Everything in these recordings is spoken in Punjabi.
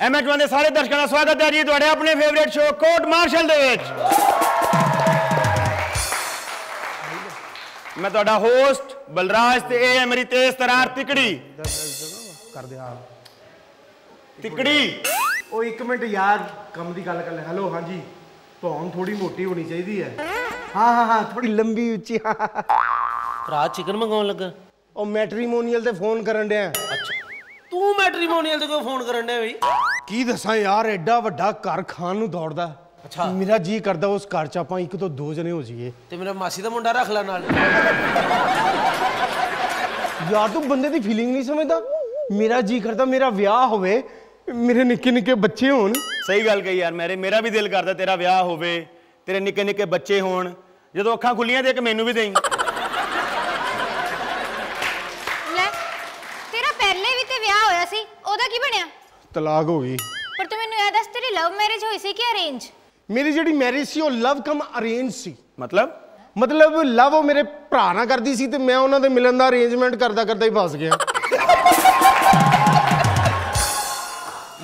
ਐਮਐਚ ਦੇ ਸਾਰੇ ਦਰਸ਼ਕਾਂ ਦਾ ਸਵਾਗਤ ਹੈ ਜੀ ਤੁਹਾਡੇ ਆਪਣੇ ਫੇਵਰੇਟ ਸ਼ੋਅ ਕੋਰਟ ਮਾਰਸ਼ਲ ਦੇ ਵਿੱਚ ਮੈਂ ਤੁਹਾਡਾ ਹੋਸਟ ਬਲਰਾਜ ਤੇ ਇਹ ਹੈ ਮੇਰੀ ਤੇਜ਼ ਤਰਾਰ ਤਿਕੜੀ ਕਰ ਦੇ ਹਾਂ ਤਿਕੜੀ। ਉਹ ਇੱਕ ਮਿੰਟ ਯਾਰ ਕੰਮ ਦੀ ਗੱਲ ਕਰ ਲੈ। ਹੈਲੋ ਹਾਂਜੀ। ਭੌਣ ਥੋੜੀ ਮੋਟੀ ਹੋਣੀ ਚਾਹੀਦੀ ਹੈ। ਹਾਂ ਹਾਂ ਹਾਂ ਥੋੜੀ ਲੰਬੀ ਉੱਚੀ। ਹਾਂ ਭਰਾ ਚਿਕਨ ਮੰਗਾਉਣ ਲੱਗਾ? ਉਹ ਮੈਟਰੀਮੋਨੀਅਲ ਤੇ ਫੋਨ ਕਰਨ ਡਿਆ। ਤੂੰ ਮੈਟਰੀਮੋਨੀਅਲ ਤੇ ਕਿਉਂ ਫੋਨ ਕਰਨ ਡਿਆ ਬਈ? ਕੀ ਦੱਸਾਂ ਯਾਰ ਐਡਾ ਵੱਡਾ ਘਰ ਖਾਣ ਨੂੰ ਦੌੜਦਾ। ਅੱਛਾ। ਮੇਰਾ ਜੀ ਕਰਦਾ ਉਸ ਘਰ ਚ ਆਪਾਂ ਇੱਕ ਤੋਂ ਦੋ ਜਣੇ ਹੋ ਜਾਈਏ। ਤੇ ਮੇਰਾ ਮਾਸੀ ਦਾ ਮੁੰਡਾ ਰੱਖ ਲੈ ਨਾਲ। ਯਾਰ ਤੂੰ ਬੰਦੇ ਦੀ ਫੀਲਿੰਗ ਨਹੀਂ ਸਮਝਦਾ? ਮੇਰਾ ਜੀ ਕਰਦਾ ਮੇਰਾ ਵਿਆਹ ਹੋਵੇ ਮੇਰੇ ਨਿੱਕੇ ਨਿੱਕੇ ਬੱਚੇ ਹੋਣ। ਸਹੀ ਗੱਲ ਕਹੀ ਯਾਰ ਮੇਰੇ ਮੇਰਾ ਵੀ ਦਿਲ ਕਰਦਾ ਤੇਰਾ ਵਿਆਹ ਹੋਵੇ ਤੇਰੇ ਨਿੱਕੇ ਨਿੱਕੇ ਬੱਚੇ ਹੋਣ ਜਦੋਂ ਅੱਖਾਂ ਖੁੱਲੀਆਂ ਤੇ ਇੱਕ ਮੈਨੂੰ ਵੀ ਦੇਈਂ। ਲੈ ਤੇਰਾ ਪਹਿਲੇ ਵੀ ਤੇ ਵਿਆਹ ਹੋਇਆ ਸੀ ਉਹਦਾ ਕੀ ਬਣਿਆ? ਤਲਾਕ ਹੋ ਗਈ। ਪਰ ਤੂੰ ਮੈਨੂੰ ਇਹ ਦੱਸ ਤੇਰੀ ਲਵ ਮੈਰਿਜ ਹੋਈ ਸੀ ਕਿ ਅਰੇਂਜ ਮੇਰੀ ਜਿਹੜੀ ਮੈਰਿਜ ਸੀ ਉਹ ਲਵ ਕਮ ਅਰੇਂਜ ਸੀ। ਮਤਲਬ? ਮਤਲਬ ਲਵ ਉਹ ਮੇਰੇ ਭਰਾ ਨਾਲ ਕਰਦੀ ਸੀ ਤੇ ਮੈਂ ਉਹਨਾਂ ਦੇ ਮਿਲਣ ਦਾ ਅਰੇਂਜਮੈਂਟ ਕਰਦਾ ਕਰਦਾ ਹੀ ਫਸ ਗਿਆ।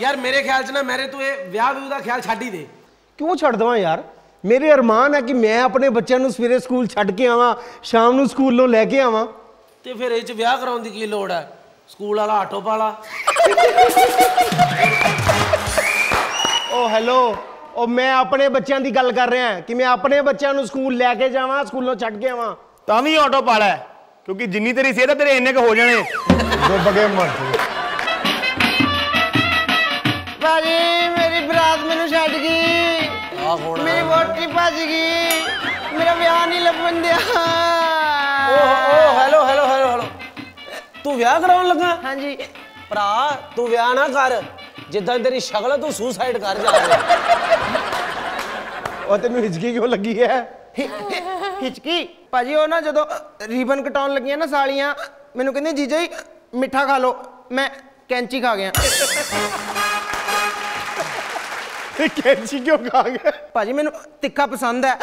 ਯਾਰ ਮੇਰੇ ਖਿਆਲ 'ਚ ਨਾ ਮੇਰੇ ਤੂੰ ਇਹ ਵਿਆਹ ਵਿਊਹ ਦਾ ਖਿਆਲ ਛੱਡ ਹੀ ਦੇ। ਕਿਉਂ ਛੱਡ ਦਵਾਂ ਯਾਰ? ਮੇਰੇ ਅਰਮਾਨ ਹੈ ਕਿ ਮੈਂ ਆਪਣੇ ਬੱਚਿਆਂ ਨੂੰ ਸਵੇਰੇ ਸਕੂਲ ਛੱਡ ਕੇ ਆਵਾਂ ਸ਼ਾਮ ਨੂੰ ਸਕੂਲੋਂ ਲੈ ਕੇ ਆਵਾਂ। ਤੇ ਫਿਰ ਇਹ 'ਚ ਵਿਆਹ ਕਰਾਉਣ ਦੀ ਕੀ ਲੋੜ ਹੈ? ਸਕੂਲ ਵਾਲਾ ਆਟੋ ਪਾਲਾ। ਉਹ ਹੈਲੋ। ਉਹ ਮੈਂ ਆਪਣੇ ਬੱਚਿਆਂ ਦੀ ਗੱਲ ਕਰ ਰਿਹਾ ਕਿ ਮੈਂ ਆਪਣੇ ਬੱਚਿਆਂ ਨੂੰ ਸਕੂਲ ਲੈ ਕੇ ਜਾਵਾਂ ਸਕੂਲੋਂ ਛੱਡ ਕੇ ਆਵਾਂ। ਤਾਂ ਵੀ ਆਟੋ ਪਾਲਾ ਕਿਉਂਕਿ ਜਿੰਨੀ ਤੇਰੀ ਸਿਹਤ ਹੈ ਤੇਰੇ ਇੰਨੇ ਕੁ ਹੋ ਜਾਣੇ। ਡੁੱਬ ਕੇ ਮਰ। ਭਾਜੀ ਮੇਰੀ ਬਰਾਤ ਮੈਨੂੰ ਛੱਡ ਗਈ ਆ ਹੋਣਾ ਮੇਰੀ ਵੋਟੀ ਭੱਜ ਗਈ ਮੇਰਾ ਵਿਆਹ ਨਹੀਂ ਲੱਭਣ ਦਿਆ ਓਹ ਓਹ ਹੈਲੋ ਹੈਲੋ ਹੈਲੋ ਹੈਲੋ ਤੂੰ ਵਿਆਹ ਕਰਾਉਣ ਲੱਗਾ ਹਾਂਜੀ ਭਰਾ ਤੂੰ ਵਿਆਹ ਨਾ ਕਰ ਜਿੱਦਾਂ ਤੇਰੀ ਸ਼ਕਲ ਹੈ ਤੂੰ ਸੁਸਾਈਡ ਕਰ ਜਾ ਉਹ ਤੈਨੂੰ ਹਿਚਕੀ ਕਿਉਂ ਲੱਗੀ ਹੈ ਹਿ- ਹਿ- ਹਿਚਕੀ ਭਾਜੀ ਉਹ ਨਾ ਜਦੋਂ ਰੀਬਨ ਕਟਾਉਣ ਲੱਗੀਆਂ ਨਾ ਸਾਲੀਆਂ ਮੈਨੂੰ ਕਹਿੰਦੇ ਜੀਜਾ ਜੀ ਮਿੱਠਾ ਖਾ ਲਓ ਮੈਂ ਕੈਂਚੀ ਖਾ ਗਿਆ ਇਹ ਕੈਂਚੀ ਕਿਉਂ ਖਾ ਗਿਆ ਭਾਜੀ ਮੈਨੂੰ ਤਿੱਖਾ ਪਸੰਦ ਹੈ।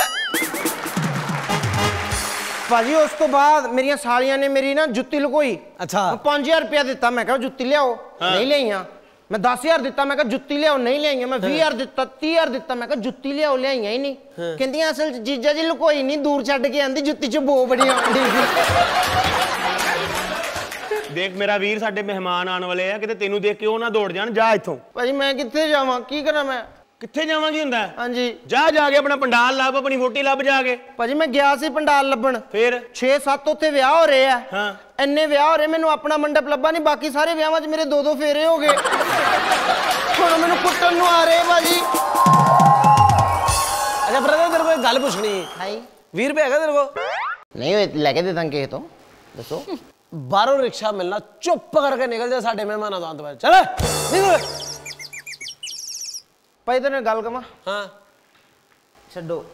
ਭਾਜੀ ਉਸ ਤੋਂ ਬਾਅਦ ਮੇਰੀਆਂ ਸਾਲੀਆਂ ਨੇ ਮੇਰੀ ਨਾ ਜੁੱਤੀ ਲੁਕੋਈ। ਅੱਛਾ। ਮੈਂ 5000 ਰੁਪਇਆ ਦਿੱਤਾ ਮੈਂ ਕਿਹਾ ਜੁੱਤੀ ਲਿਆਓ। ਨਹੀਂ ਲਿਆਈਆਂ ਮੈਂ 10000 ਦਿੱਤਾ ਮੈਂ ਕਿਹਾ ਜੁੱਤੀ ਲਿਆਓ ਨਹੀਂ ਲਿਆਈਆਂ ਮੈਂ 20000 ਦਿੱਤਾ 30000 ਦਿੱਤਾ ਮੈਂ ਕਿਹਾ ਜੁੱਤੀ ਲਿਆਓ ਲਿਆਈਆਂ ਹੀ ਨਹੀਂ। ਕਹਿੰਦੀਆਂ ਅਸਲ 'ਚ ਜੀਜਾ ਜੀ ਲੁਕੋਈ ਨਹੀਂ ਦੂਰ ਛੱਡ ਕੇ ਆਂਦੀ ਜੁੱਤੀ 'ਚ ਬੋ ਬੜੀ ਆਉਂਦੀ ਦੇਖ ਮੇਰਾ ਵੀਰ ਸਾਡੇ ਮਹਿਮਾਨ ਆਉਣ ਵਾਲੇ ਆ ਕਿਤੇ ਤੈਨੂੰ ਦੇਖ ਕੇ ਉਹ ਨਾ ਦੌੜ ਜਾਣ ਜਾ ਇੱਥੋਂ। ਭਾਜੀ ਮੈਂ ਕਿੱਥੇ ਜਾਵਾਂ? ਕੀ ਕਰਾਂ ਮੈਂ? ਕਿੱਥੇ ਜਾਵਾਂਗੀ ਹੁੰਦਾ? ਹਾਂਜੀ। ਜਾ ਜਾ ਕੇ ਆਪਣਾ ਪੰਡਾਲ ਲੱਭ ਆਪਣੀ ਵੋਟੀ ਲੱਭ ਜਾ ਕੇ। ਭਾਜੀ ਮੈਂ ਗਿਆ ਸੀ ਪੰਡਾਲ ਲੱਭਣ। ਫੇਰ? 6-7 ਉੱਥੇ ਵਿਆਹ ਹੋ ਰਹੇ ਆ। ਹਾਂ। ਇੰਨੇ ਵਿਆਹ ਹੋ ਰਹੇ ਮੈਨੂੰ ਆਪਣਾ ਮੰਡਪ ਲੱਭਾ ਨਹੀਂ ਬਾਕੀ ਸਾਰੇ ਵਿਆਹਾਂ 'ਚ ਮੇਰੇ ਦੋ ਦੋ ਫੇਰੇ ਹੋ ਗਏ। ਹੁਣ ਮੈਨੂੰ ਕੁੱਟਣ ਨੂੰ ਆ ਰਹੇ ਭਾਜੀ। ਅੱਛਾ ਬ੍ਰਦਰ ਤੇਰੇ ਕੋਲ ਇੱਕ ਗੱਲ ਪੁੱਛਣੀ ਹੈ ਹਾਈ 20 ਰੁਪਏ ਹੈਗਾ ਤੇਰੇ ਕੋਲ? ਨਹੀਂ ਹੋਏ ਲੈ ਕੇ ਦੇ ਦਾਂ ਕਿਸੇ ਤੋਂ। ਦੱਸੋ। ਬਾਹਰੋਂ ਰਿਕਸ਼ਾ ਮਿਲਣਾ ਚੁੱਪ ਕਰਕੇ ਨਿਕਲ ਜਾ ਸਾਡੇ ਮਹਿਮਾਨਾਂ ਦਾ ਅੰਤ ਵਿੱਚ ਚਲ। ਨਿਕਲ ਭਾਈ ਤੈਨੂੰ ਗੱਲ ਕਮਾ ਹਾਂ। ਛੱਡੋ।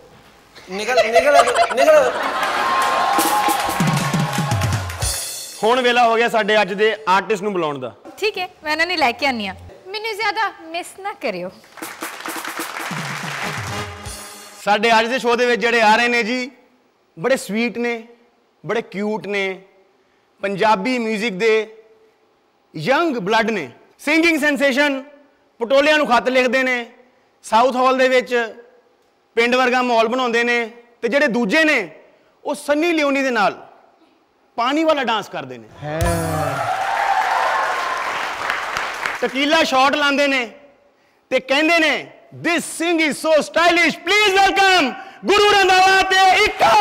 ਨਿਕਲ ਨਿਕਲ ਨਿਕਲ। ਹੁਣ ਵੇਲਾ ਹੋ ਗਿਆ ਸਾਡੇ ਅੱਜ ਦੇ ਆਰਟਿਸਟ ਨੂੰ ਬੁਲਾਉਣ ਦਾ। ਠੀਕ ਹੈ ਮੈਂ ਇਹਨਾਂ ਨੂੰ ਲੈ ਕੇ ਆਨੀ ਆ ਮੈਨੂੰ ਜ਼ਿਆਦਾ ਮਿਸ ਨਾ ਕਰਿਓ। ਸਾਡੇ ਅੱਜ ਦੇ ਸ਼ੋਅ ਦੇ ਵਿੱਚ ਜਿਹੜੇ ਆ ਰਹੇ ਨੇ ਜੀ ਬੜੇ ਸਵੀਟ ਨੇ ਬੜੇ ਕਿਊਟ ਨੇ ਪੰਜਾਬੀ 뮤직 ਦੇ ਯੰਗ ਬਲੱਡ ਨੇ। ਸਿੰਗਿੰਗ ਸੈਂਸੇਸ਼ਨ ਪਟੋਲਿਆਂ ਨੂੰ ਖੱਤ ਲਿਖਦੇ ਨੇ। ਸਾਊਥ ਹਾਲ ਦੇ ਵਿੱਚ ਪਿੰਡ ਵਰਗਾ ਮਾਹੌਲ ਬਣਾਉਂਦੇ ਨੇ ਤੇ ਜਿਹੜੇ ਦੂਜੇ ਨੇ ਉਹ ਸੰਨੀ ਲਿਓਨੀ ਦੇ ਨਾਲ ਪਾਣੀ ਵਾਲਾ ਡਾਂਸ ਕਰਦੇ ਨੇ। ਟਕੀਲਾ ਸ਼ਾਟ ਲਾਉਂਦੇ ਨੇ ਤੇ ਕਹਿੰਦੇ ਨੇ this sing is so stylish please welcome Guru Randhawa ਤੇ ਇੱਕਾ!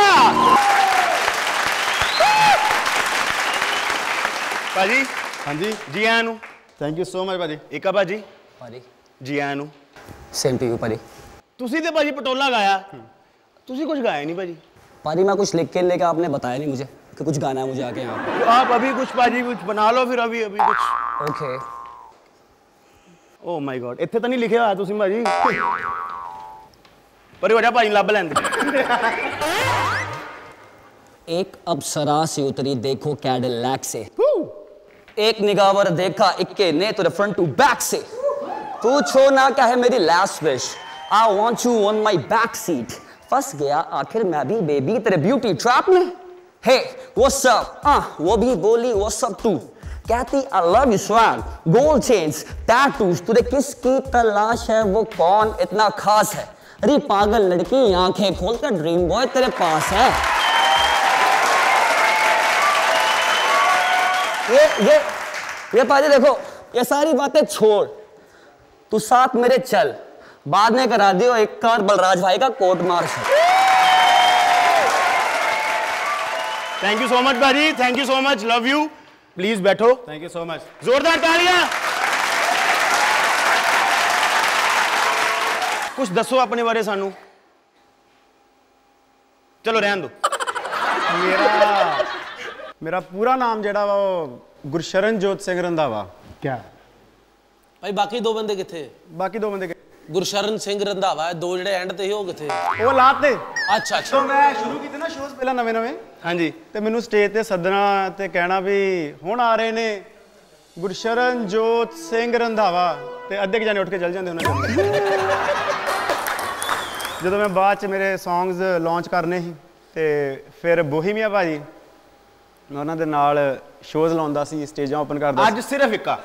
ਭਾਜੀ ਹਾਂਜੀ। ਜੀ ਆਇਆਂ ਨੂੰ। ਥੈਂਕ ਯੂ ਸੋ ਮਚ ਭਾਜੀ। ਇੱਕਾ ਭਾਜੀ। ਭਾਜੀ। ਜੀ ਆਇਆਂ ਨੂੰ। सेम ਟੂ ਯੂ ਭਾਜੀ ਤੁਸੀਂ ਤੇ ਭਾਜੀ ਪਟੋਲਾ ਗਾਇਆ ਤੁਸੀਂ कुछ गाया नहीं भाजी? पारी मैं कुछ लिख के लेके आपने बताया नहीं मुझे कि कुछ गाना है मुझे आके यहाँ। तो आप अभी कुछ पाजी कुछ बना लो फिर अभी अभी कुछ। ओके। ਓ ਮਾਈ ਗॉड ਇੱਥੇ ਤਾਂ ਨਹੀਂ ਲਿਖਿਆ ਹੋਇਆ ਤੁਸੀਂ ਭਾਜੀ ਪਰ ਵੜਾ ਭਾਈ ਲੱਭ ਲੈਂਦੇ एक अप्सरा से उतरी देखो कैडिलैक से। एक निगावर देखा इक्के ने तो फ्रंट टू बैक से। पूछो ना, क्या है मेरी last wish I want you on my back seat फंस गया आखिर मैं भी बेबी तेरे ब्यूटी ट्रैप में। हे व्हाट्स अप ah वो भी बोली वो सब तू कहती I love you swag gold chains tattoos तुझे किसकी तलाश है? वो कौन इतना खास है? अरे, पागल लड़की, आँखें खोल कर ड्रीम बॉय तेरे पास है। ये ये ये पाजी देखो, ये सारी बातें छोड़। तू साथ मेरे चल। बाद में करा दियो एक कार बलराज भाई का court march. Thank you so much भाजी thank you so much love you please बैठो। थैंक यू सो मच जोरदार तालियाँ। कुछ दसो अपने बारे सानू। चलो रहन दो। मेरा मेरा पूरा नाम जेड़ा वा गुरशरणजोत सिंह रंधावा। क्या? ਭਾਈ ਬਾਕੀ ਦੋ ਬੰਦੇ ਕਿੱਥੇ? ਬਾਕੀ ਦੋ ਬੰਦੇ ਗੁਰਸ਼ਰਨ ਸਿੰਘ ਰੰਧਾਵਾ ਦੋ ਜਿਹੜੇ ਐਂਡ ਤੇ ਸੀ ਉਹ ਕਿੱਥੇ? ਉਹ ਲਾਤੇ ਅੱਛਾ ਤੋਂ ਅੱਛਾ ਮੈਂ ਸ਼ੁਰੂ ਕੀਤੇ ਨਾ ਸ਼ੋਜ਼ ਪਹਿਲਾਂ ਨਵੇਂ ਨਵੇਂ ਹਾਂਜੀ। ਤੇ ਮੈਨੂੰ ਸਟੇਜ ਤੇ ਸੱਦਣਾ ਤੇ ਕਹਿਣਾ ਵੀ ਹੁਣ ਆ ਰਹੇ ਨੇ ਗੁਰਸ਼ਰਨਜੋਤ ਸਿੰਘ ਰੰਧਾਵਾ। ਤੇ ਅੱਧੇ ਕੁ ਜਾਣੇ ਉੱਠ ਕੇ ਚੱਲ ਜਾਂਦੇ ਉਹਨਾਂ ਦੇ। ਜਦੋਂ ਮੈਂ ਬਾਅਦ ਚ ਮੇਰੇ ਸੌਂਗਸ ਲਾਂਚ ਕਰਨੇ ਸੀ ਤੇ ਫਿਰ ਬੋਹੀਮੀਆ ਭਾਜੀ ਉਹਨਾਂ ਦੇ ਨਾਲ ਸ਼ੋਜ਼ ਲਾਉਂਦਾ ਸੀ ਸਟੇਜਾਂ ਓਪਨ ਕਰਦਾ ਅੱਜ ਸਿਰਫ ਇੱਕਾ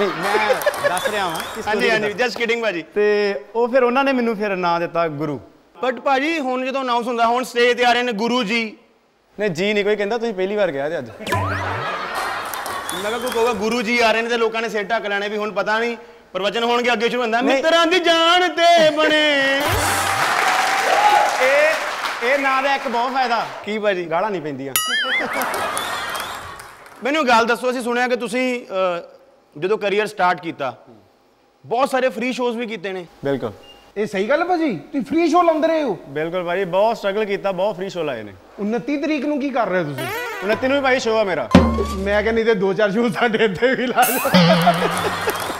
ਨਹੀਂ ਮੈਂ ਦੱਸ ਰਿਹਾ ਹਾਂ ਕਿ ਹਾਂਜੀ ਹਾਂਜੀ। ਜਸਟ ਕਿਡਿੰਗ ਭਾਜੀ। ਤੇ ਉਹ ਫਿਰ ਉਹਨਾਂ ਨੇ ਮੈਨੂੰ ਫਿਰ ਨਾਂ ਦਿੱਤਾ ਗੁਰੂ। ਬਟ ਭਾਜੀ ਹੁਣ ਜਦੋਂ ਅਨਾਉਂਸ ਹੁੰਦਾ ਹੁਣ ਸਟੇਜ ਤੇ ਆ ਰਹੇ ਨੇ ਗੁਰੂ ਜੀ। ਨਹੀਂ ਜੀ ਨਹੀਂ ਕੋਈ ਕਹਿੰਦਾ ਤੁਸੀਂ ਪਹਿਲੀ ਵਾਰ ਗਿਆ ਤੇ ਅੱਜ। ਮੈਂ ਕਿਹਾ ਕੋਈ ਕਹੂਗਾ ਗੁਰੂ ਜੀ ਆ ਰਹੇ ਨੇ ਤੇ ਲੋਕਾਂ ਨੇ ਸਿਰ ਢੱਕ ਲੈਣੇ ਵੀ ਹੁਣ ਪਤਾ ਨਹੀਂ ਪ੍ਰਵਚਨ ਹੋਣਗੇ ਅੱਗੇ ਸ਼ੁਰੂ ਹੁੰਦਾ। ਮਿੱਤਰਾਂ ਦੀ ਜਾਨ ਤੇ ਬਣੇ। ਇਹ ਇਹ ਨਾਂ ਦਾ ਇੱਕ ਬਹੁਤ ਫਾਇਦਾ। ਕੀ ਭਾਜੀ? ਗਾਲਾਂ ਨਹੀਂ ਪੈਂਦੀਆਂ। ਮੈਨੂੰ ਗੱਲ ਦੱਸੋ ਅਸੀਂ ਸੁਣਿਆ ਕਿ ਤੁਸੀਂ ਜਦੋਂ ਕੈਰੀਅਰ ਸਟਾਰਟ ਕੀਤਾ ਬਹੁਤ ਸਾਰੇ ਫ੍ਰੀ ਸ਼ੋਜ਼ ਵੀ ਕੀਤੇ ਨੇ ਬਿਲਕੁਲ ਇਹ ਸਹੀ ਗੱਲ ਭਾਜੀ ਤੁਸੀਂ ਫ੍ਰੀ ਸ਼ੋਅ ਲਾਉਂਦੇ ਰਹੇ ਹੋ ਬਿਲਕੁਲ ਭਾਜੀ ਬਹੁਤ ਸਟਰਗਲ ਕੀਤਾ ਬਹੁਤ ਫ੍ਰੀ ਸ਼ੋਅ ਲਾਏ ਨੇ 29 ਤਰੀਕ ਨੂੰ ਕੀ ਕਰ ਰਹੇ ਹੋ ਤੁਸੀਂ 29 ਨੂੰ ਵੀ ਭਾਜੀ ਸ਼ੋਅ ਆ ਮੇਰਾ ਮੈਂ ਕਹਿੰਦੀ ਤੇ ਦੋ ਚਾਰ ਸ਼ੋਅ ਸਾਡੇ ਇੱਥੇ ਵੀ ਲਾ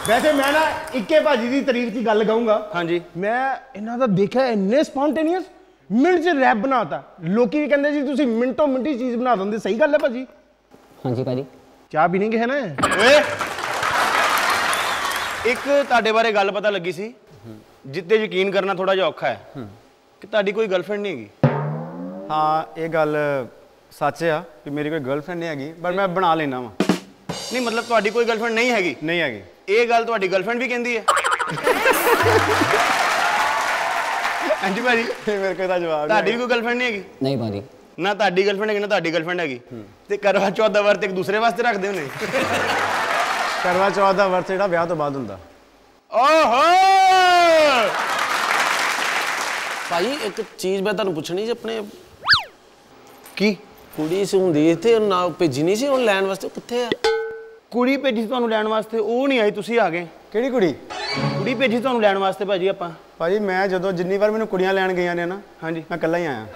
ਵੈਸੇ ਮੈਂ ਨਾ ਇੱਕੇ ਭਾਜੀ ਦੀ ਤਾਰੀਫ ਦੀ ਗੱਲ ਗਾਉਂਗਾ ਹਾਂਜੀ ਮੈਂ ਇਹਨਾਂ ਦਾ ਦੇਖਿਆ ਇੰਨੇ ਸਪੌਂਟੇਨੀਅਸ ਮਿੰਟ 'ਚ ਰੈਪ ਬਣਾਤਾ ਲੋਕੀ ਵੀ ਕਹਿੰਦੇ ਜੀ ਤੁਸੀਂ ਮਿੰਟੋ ਮਿੰਟੀ ਚੀਜ਼ ਬਣਾ ਦਿੰਦੇ ਸਹੀ ਗੱਲ ਹੈ ਭਾਜੀ ਹਾਂਜੀ ਭਾਜੀ ਚਾਹ ਪੀਣੀ ਹੈ ਨਾ ਓਏ ਇੱਕ ਤੁਹਾਡੇ ਬਾਰੇ ਗੱਲ ਪਤਾ ਲੱਗੀ ਸੀ ਜਿੱਤੇ ਯਕੀਨ ਕਰਨਾ ਥੋੜਾ ਜਿਹਾ ਔਖਾ ਹੈ ਕਿ ਤੁਹਾਡੀ ਕੋਈ ਗਰਲਫ੍ਰੈਂਡ ਨਹੀਂ ਹੈਗੀ ਹਾਂ ਇਹ ਗੱਲ ਸੱਚ ਆ ਕਿ ਮੇਰੀ ਕੋਈ ਗਰਲਫ੍ਰੈਂਡ ਨਹੀਂ ਹੈਗੀ ਪਰ ਮੈਂ ਬਣਾ ਲੈਣਾ ਵਾ ਨਹੀਂ ਮਤਲਬ ਤੁਹਾਡੀ ਕੋਈ ਗਰਲਫ੍ਰੈਂਡ ਨਹੀਂ ਹੈਗੀ ਨਹੀਂ ਹੈਗੀ ਇਹ ਗੱਲ ਤੁਹਾਡੀ ਗਰਲਫ੍ਰੈਂਡ ਵੀ ਕਹਿੰਦੀ ਹੈ ਹਾਂਜੀ ਭਾਜੀ ਮੇਰੇ ਕੋਲ ਤਾਂ ਜਵਾਬ ਤੁਹਾਡੀ ਕੋਈ ਗਰਲਫ੍ਰੈਂਡ ਨਹੀਂ ਹੈਗੀ ਨਹੀਂ ਭਾਜੀ ਨਾ ਤੁਹਾਡੀ ਗਰਲਫ੍ਰੈਂਡ ਹੈਗੀ ਨਾ ਤੁਹਾਡੀ ਗਰਲਫ੍ਰੈਂਡ ਹੈਗੀ ਤੇ ਕਰਵਾ ਚੌਥ ਦਾ ਵਰਤ ਇੱਕ ਦੂਸਰੇ ਵਾਸਤੇ ਰੱਖਦੇ ਹੁੰਦੇ ਕਰਵਾ ਚੌਥ ਦਾ ਵਰਤ ਜਿਹੜਾ ਵਿਆਹ ਤੋਂ ਬਾਅਦ ਹੁੰਦਾ। ਓਹੋ! ਭਾਈ ਇੱਕ ਚੀਜ਼ ਮੈਂ ਤੁਹਾਨੂੰ ਪੁੱਛਣੀ ਸੀ ਆਪਣੇ ਕੀ? ਕੁੜੀ ਸੀ ਹੁੰਦੀ ਇੱਥੇ ਨਾ ਭੇਜੀ ਨਹੀਂ ਸੀ ਹੁਣ ਲੈਣ ਵਾਸਤੇ ਕਿੱਥੇ ਆ? ਕੁੜੀ ਭੇਜੀ ਤੁਹਾਨੂੰ ਲੈਣ ਵਾਸਤੇ ਉਹ ਨਹੀਂ ਆਈ ਤੁਸੀਂ ਆ ਗਏ। ਕਿਹੜੀ ਕੁੜੀ? ਕੁੜੀ ਭੇਜੀ ਤੁਹਾਨੂੰ ਲੈਣ ਵਾਸਤੇ ਭਾਜੀ ਆਪਾਂ। ਭਾਜੀ ਮੈਂ ਜਦੋਂ ਜਿੰਨੀ ਵਾਰ ਮੈਨੂੰ ਕੁੜੀਆਂ ਲੈਣ ਗਈਆਂ ਨੇ ਨਾ ਹਾਂਜੀ। ਮੈਂ ਇਕੱਲਾ ਹੀ ਆਇਆ।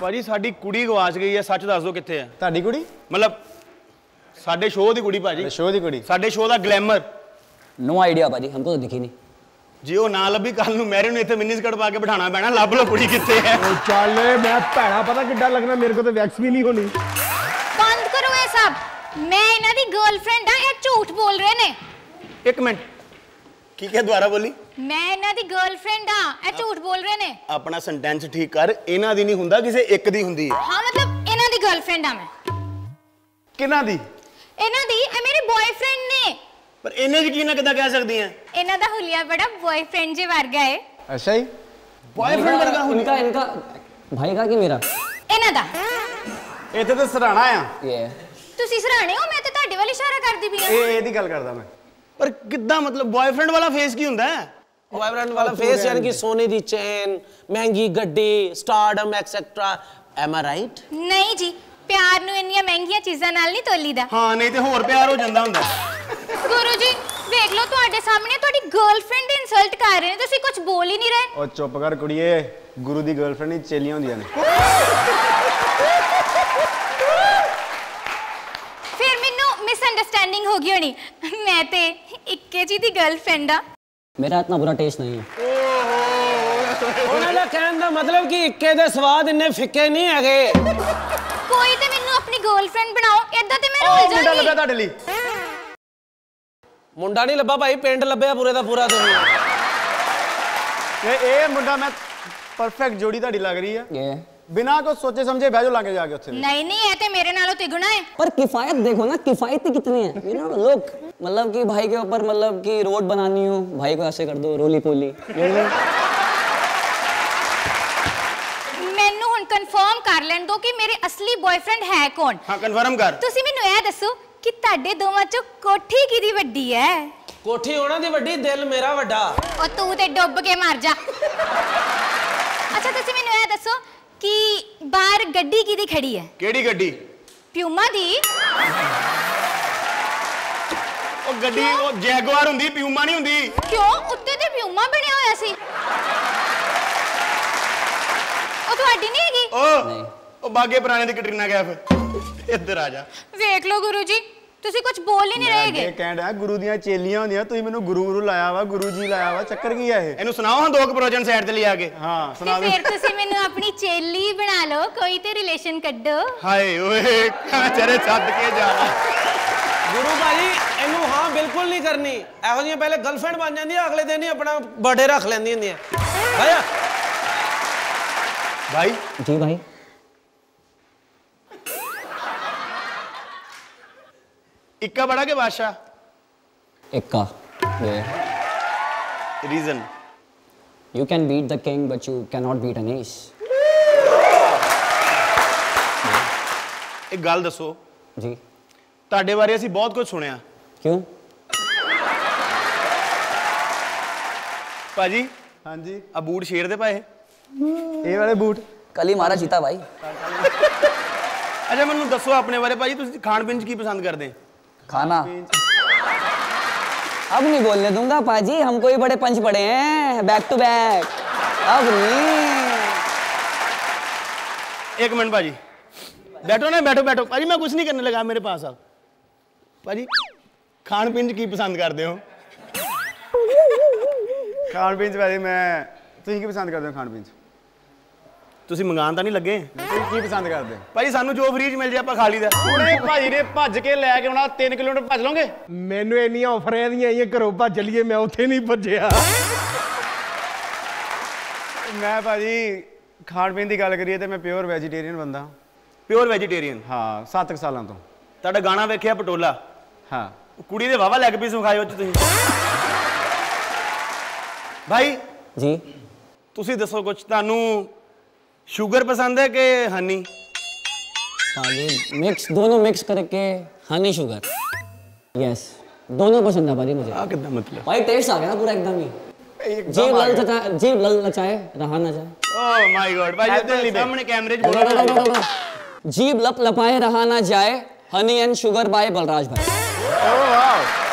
ਭਾਜੀ ਸਾਡੀ ਕੁੜੀ ਗਵਾਚ ਗਈ ਹੈ ਸੱਚ ਦੱਸ ਦਿਓ ਕਿੱਥੇ ਹੈ। ਤੁਹਾਡੀ ਕੁੜੀ? ਮਤਲਬ ਸਾਡੇ ਸ਼ੋਅ ਦੀ ਕੁੜੀ ਭਾਜੀ। ਸ਼ੋਅ ਦੀ ਕੁੜੀ। ਸਾਡੇ ਸ਼ੋਅ ਦਾ ਗਲੈਮਰ ਨੋ ਆਈਡੀਆ ਭਾਜੀ ਹਮਕੋ ਤਾਂ ਦਿਖੀ ਨਹੀਂ। ਜੇ ਉਹ ਨਾ ਲੱਭੀ ਕੱਲ ਨੂੰ ਮੈਰੀ ਨੂੰ ਇੱਥੇ ਮਿੰਨੀ ਸਕਰਟ ਪਾ ਕੇ ਬਿਠਾਣਾ ਪੈਣਾ ਲੱਭ ਲੋ ਕੁੜੀ ਕਿੱਥੇ ਹੈ। ਓ ਚੱਲ ਮੈਂ ਭੈਣਾ ਪਤਾ ਕਿੱਡਾ ਲੱਗਣਾ ਮੇਰੇ ਕੋ ਤਾਂ ਵੈਕਸ ਵੀ ਨਹੀਂ ਹੋਣੀ। ਬੰਦ ਕਰੋ ਇਹ ਸਭ। ਮੈਂ ਇਹਨਾਂ ਦੀ ਗਰਲਫ੍ਰੈਂਡ ਆ ਇਹ ਝੂਠ ਬੋਲ ਰਹੇ ਨੇ। ਇੱਕ ਮਿੰਟ। ਕੀ ਕਿਹਾ ਦੁਬਾਰਾ ਬੋਲੀ? ਮੈਂ ਇਹਨਾਂ ਦੀ ਗਰਲਫ੍ਰੈਂਡ ਆ ਇਹ ਝੂਠ ਬੋਲ ਰਹੇ ਨੇ। ਆਪਣਾ ਸੈਂਟੈਂਸ ਠੀਕ ਕਰ ਇਹਨਾਂ ਦੀ ਨਹੀਂ ਹੁੰਦਾ ਕਿਸੇ ਇੱਕ ਦੀ ਹੁੰਦੀ ਹੈ। ਹਾਂ ਮਤਲਬ ਇਹਨਾਂ ਦੀ ਗਰਲਫ੍ਰੈਂਡ ਆ ਮੈਂ। ਕਿਹਨਾਂ ਦੀ? ਇਹਨਾਂ ਦੀ ਇਹ ਮੇਰੇ ਬॉयਫ੍ਰੈਂਡ ਨੇ। ਪਰ ਇਹਨੇ ਯਕੀਨ ਕਿਦਾਂ ਕਹਿ ਸਕਦੀ ਆ ਇਹਨਾਂ ਦਾ ਹੁਲੀਆ ਬੜਾ ਬॉयਫ੍ਰੈਂਡ ਜੇ ਵਰਗਾ ਏ। ਅੱਛਾ ਹੀ ਬॉयਫ੍ਰੈਂਡ ਵਰਗਾ ਹੁਲੀਆ। ਇਨਕਾ ਭਾਈ ਦਾ ਕਿ ਮੇਰਾ? ਇਹਨਾਂ ਦਾ। ਇੱਥੇ ਤਾਂ ਸਰਾਣਾ ਆ। ਤੁਸੀਂ ਸਰਾਣੇ ਹੋ ਮੈਂ ਤੇ ਤੁਹਾਡੇ ਵੱਲ ਇਸ਼ਾਰਾ ਕਰਦੀ ਪਈ ਆ ਇਹ ਇਹਦੀ ਗੱਲ ਕਰਦਾ ਮੈਂ। ਪਰ ਕਿੱਦਾਂ ਮਤਲਬ ਬॉयਫ੍ਰੈਂਡ ਵਾਲਾ ਫੇਸ ਕੀ ਹੁੰਦਾ ਹੈ? ਬॉयਫ੍ਰੈਂਡ ਵਾਲਾ ਫੇਸ ਯਾਨੀ ਕਿ ਸੋਨੇ ਦੀ ਚੇਨ ਮਹਿੰਗੀ ਗੱਡੀ stardom etcetera am I right ਨਹੀਂ ਜੀ ਪਿਆਰ ਨੂੰ ਇੰਨੀਆਂ ਮਹਿੰਗੀਆਂ ਚੀਜ਼ਾਂ ਨਾਲ ਨਹੀਂ ਤੋਲੀਦਾ। ਹਾਂ ਨਹੀਂ ਤੇ ਹੋਰ ਪਿਆਰ ਹੋ ਜਾਂਦਾ ਹੁੰਦਾ। ਗੁਰੂ ਜੀ ਵੇਖ ਲਓ ਤੁਹਾਡੇ ਸਾਹਮਣੇ ਤੁਹਾਡੀ ਗਰਲਫ੍ਰੈਂਡ ਦੀ ਇਨਸਲਟ ਕਰ ਰਹੇ ਨੇ ਤੁਸੀਂ ਕੁਝ ਬੋਲ ਹੀ ਨਹੀਂ ਰਹੇ। ਉਹ ਚੁੱਪ ਕਰ ਕੁੜੀਏ ਗੁਰੂ ਦੀ ਗਰਲਫ੍ਰੈਂਡ ਹੀ ਚੇਲੀਆਂ ਹੁੰਦੀਆਂ ਨੇ। ਫਿਰ ਮੈਨੂੰ ਮਿਸਅੰਡਰਸਟੈਂਡਿੰਗ ਹੋ ਗਈ ਹੋਣੀ। ਮੈਂ ਤੇ ਇੱਕੇ ਜੀ ਦੀ ਗਰਲਫ੍ਰੈਂਡ ਆ। ਮੇਰਾ ਇਤਨਾ ਬੁਰਾ ਟੇਸਟ ਨਹੀਂ ਹੈ। ਉਹਨਾਂ ਦਾ ਕਹਿਣ ਮਤਲਬ ਕਿ ਇੱਕੇ ਦੇ ਸਵਾਦ ਇੰਨੇ ਫਿੱਕੇ ਨਹੀਂ ਹੈਗੇ। ਕੋਈ ਤੇ ਮੈਨੂੰ ਆਪਣੀ ਗਰਲਫ੍ਰੈਂਡ ਬਣਾਓ ਇਦਾਂ ਤੇ ਮੈਂ ਰੁੱਲ ਮੁੰਡਾ ਲੱਭਿਆ ਤੁਹਾਡੇ ਲਈ। ਮੁੰਡਾ ਨਹੀਂ ਲੱਭਾ ਭਾਈ ਪਿੰਡ ਲੱਭਿਆ ਪੂਰੇ ਦਾ ਪੂਰਾ ਤੁਹਾਨੂੰ ਇਹ ਇਹ ਮੁੰਡਾ ਮੈਂ ਪਰਫੈਕਟ ਜੋੜੀ ਤੁਹਾਡੀ ਲੱਗ ਰਹੀ ਆ। ਇਹ ਬਿਨਾ ਕੁਝ ਸੋਚੇ ਸਮਝੇ ਬਹਿ ਜਾ ਲਾਂਗੇ ਜਾ ਕੇ ਉੱਥੇ ਨਹੀਂ ਨਹੀਂ ਇਹ ਤੇ ਮੇਰੇ ਨਾਲੋਂ ਤਿਗਣਾ ਹੈ। पर किफ़ायत देखो ना किफ़ायती कितनी है यू नो लोग मतलब कि भाई के ऊपर मतलब कि रोड बनानी हो भाई को ऐसे कर दो रोली पोली You ਮੈਨੂੰ ਹੁਣ ਕਨਫਰਮ ਕਰ ਲੈਣ ਦਿਓ ਕਿ ਮੇਰੇ ਅਸਲੀ ਬॉयਫ੍ਰੈਂਡ ਹੈ ਕੌਣ? ਹਾਂ ਕਨਫਰਮ ਕਰ। ਤੁਸੀਂ ਮੈਨੂੰ ਇਹ ਦੱਸੋ ਕਿ ਤੁਹਾਡੇ ਦੋਵਾਂ ਚੋਂ ਕੋਠੀ ਕਿਹਦੀ ਵੱਡੀ ਹੈ? ਕੋਠੀ ਉਹਨਾਂ ਦੀ ਵੱਡੀ ਦਿਲ ਮੇਰਾ ਵੱਡਾ। ਉਹ ਤੂੰ ਤੇ ਡੁੱਬ ਕੇ ਮਰ ਜਾ। ਅੱਛਾ ਤੁਸੀਂ ਮੈਨੂੰ ਇਹ ਦੱਸੋ ਕਿ ਬਾਹਰ ਗੱਡੀ ਕਿਹਦੀ ਖੜੀ ਹੈ? ਕਿਹੜੀ ਗੱਡੀ? ਪਿਊਮਾ ਦੀ। ਉਹ ਗੱਡੀ ਉਹ ਜੈਗੁਆਰ ਹੁੰਦੀ ਪਿਊਮਾ ਨਹੀਂ ਹੁੰਦੀ। ਕਿਉਂ? ਉੱਤੇ ਤੇ ਪਿਊਮਾ ਬਣਿਆ ਹੋਇਆ ਸੀ। ਉਹ ਤੁਹਾਡੀ ਨਹੀਂ ਹੈਗੀ? ਉਹ ਉਹ ਬਾਗੇ ਪੁਰਾਣੇ ਦੀ ਕਟਰੀਨਾ ਕੈਫ। ਇੱਧਰ ਆ ਜਾ। ਵੇਖ ਲਓ ਗੁਰੂ ਜੀ। ਤੁਸੀਂ ਕੁਝ ਬੋਲ ਹੀ ਨਹੀਂ ਰਹੇਗੇ। ਕਹਿੰਦਾ ਗੁਰੂ ਦੀਆਂ ਚੇਲੀਆਂ ਹੁੰਦੀਆਂ ਤੁਸੀਂ ਮੈਨੂੰ ਗੁਰੂ ਗੁਰੂ ਲਾਇਆ ਵਾ ਗੁਰੂ ਜੀ ਲਾਇਆ ਵਾ ਚੱਕਰ ਕੀ ਆ ਇਹ? ਇਹਨੂੰ ਸੁਣਾਓ ਹਾਂ ਦੋ ਪ੍ਰੋਜਨ ਸਾਈਡ ਤੇ ਲਿਆ ਕੇ। ਹਾਂ ਸੁਣਾ ਫਿਰ ਤੁਸੀਂ ਮੈਨੂੰ ਆਪਣੀ ਚੇਲੀ ਬਣਾ ਲਓ ਕੋਈ ਤੇ ਰਿਲੇਸ਼ਨ ਕੱਢੋ। ਹਾਏ ਓਏ ਕਾਚਰੇ ਛੱਡ ਕੇ ਜਾਣਾ। ਗੁਰੂ ਭਾਈ ਇਹਨੂੰ ਹਾਂ ਬਿਲਕੁਲ ਨਹੀਂ ਕਰਨੀ। ਇਹੋ ਜਿਹੀਆਂ ਪਹਿਲੇ ਗਰਲਫ੍ਰੈਂਡ ਬਣ ਜਾਂਦੀ ਅਗਲੇ ਦਿਨ ਹੀ ਆਪਣਾ ਬਰਥਡੇ ਰੱਖ ਲੈਂਦੀ ਹੁੰਦੀ ਹੈ। ਭਾਈ? ਜੀ ਭਾਈ। ਇੱਕਾ ਬੜਾ ਕੇ ਬਾਦਸ਼ਾਹ इक्का ये reason you can beat the king but you cannot beat an ace ਇੱਕ ਗੱਲ ਦੱਸੋ जी ਤੁਹਾਡੇ ਬਾਰੇ ਅਸੀਂ ਬਹੁਤ ਕੁਝ ਸੁਣਿਆ क्यों ਭਾਜੀ ਹਾਂਜੀ ਆ ਬੂਟ ਸ਼ੇਰ ਦੇ ਪਾਏ ਇਹ ਵਾਲੇ ਬੂਟ कल ही मारा जीता भाई ਅੱਛਾ ਮੈਨੂੰ ਦੱਸੋ ਆਪਣੇ ਬਾਰੇ ਭਾਜੀ ਤੁਸੀਂ ਖਾਣ ਪੀਣ ਚ ਕੀ ਪਸੰਦ ਕਰਦੇ खाना। अब नहीं बोलने दूँगा पाजी हमको ही बड़े पंच पड़े हैं बैक टू बैक अब नहीं। एक मिनट पाजी। बैठो ना बैठो बैठो। पाजी मैं कुछ नहीं करने लगा मेरे पास अब। पाजी खान पीन की पसंद करते हो? खान पीन पाजी मैं तुम की पसंद करते हो खान पीन ਤੁਸੀਂ ਮੰਗਾਣ ਤਾਂ ਨਹੀਂ ਲੱਗੇ? ਤੁਸੀਂ ਕੀ ਪਸੰਦ ਕਰਦੇ? ਭਾਜੀ ਸਾਨੂੰ ਜੋ ਫ੍ਰੀ ਚ ਮਿਲ ਜੇ ਆਪਾਂ ਖਾ ਲਈਦਾ। ਹੁਣੇ ਭਾਜੀ ਨੇ ਭੱਜ ਕੇ ਲੈ ਕੇ ਆਉਣਾ 3 ਕਿਲੋਮੀਟਰ ਭੱਜ ਲਓਗੇ? ਮੈਨੂੰ ਇੰਨੀਆਂ ਆਫਰਾਂ ਦੀਆਂ ਆਈਆਂ ਘਰੋਂ ਭੱਜ ਲਈਏ ਮੈਂ ਉੱਥੇ ਨਹੀਂ ਭੱਜਿਆ। ਮੈਂ ਭਾਜੀ ਖਾਣ ਪੀਣ ਦੀ ਗੱਲ ਕਰੀਏ ਤੇ ਮੈਂ ਪਿਓਰ ਵੈਜੀਟੇਰੀਅਨ ਬੰਦਾ। ਪਿਓਰ ਵੈਜੀਟੇਰੀਅਨ ਹਾਂ 7 ਸਾਲਾਂ ਤੋਂ। ਤੁਹਾਡਾ ਗਾਣਾ ਵੇਖਿਆ ਪਟੋਲਾ? ਹਾਂ। ਕੁੜੀ ਦੇ ਵਾਵਾ ਲੈਗ ਪੀਸ ਚ ਤੁਸੀਂ। ਭਾਈ जी ਤੁਸੀਂ ਦੱਸੋ ਕੁਝ ਤੁਹਾਨੂੰ शुगर पसंद है के हनी पाजी मिक्स दोनों मिक्स करके हनी शुगर यस दोनों पसंद है पाजी मुझे. आ कितना मतलब? भाई टेस्ट आ गया ना पूरा एकदम ही. जी लल चाचा जी लल लचाए रहा ना जाए ओह माय गॉड भाई ये दिल्ली सामने कैमरे बोला जीभ लप लपाए रहा ना जाए. Honey and sugar by Balraj भाई. Oh, ओह वाओ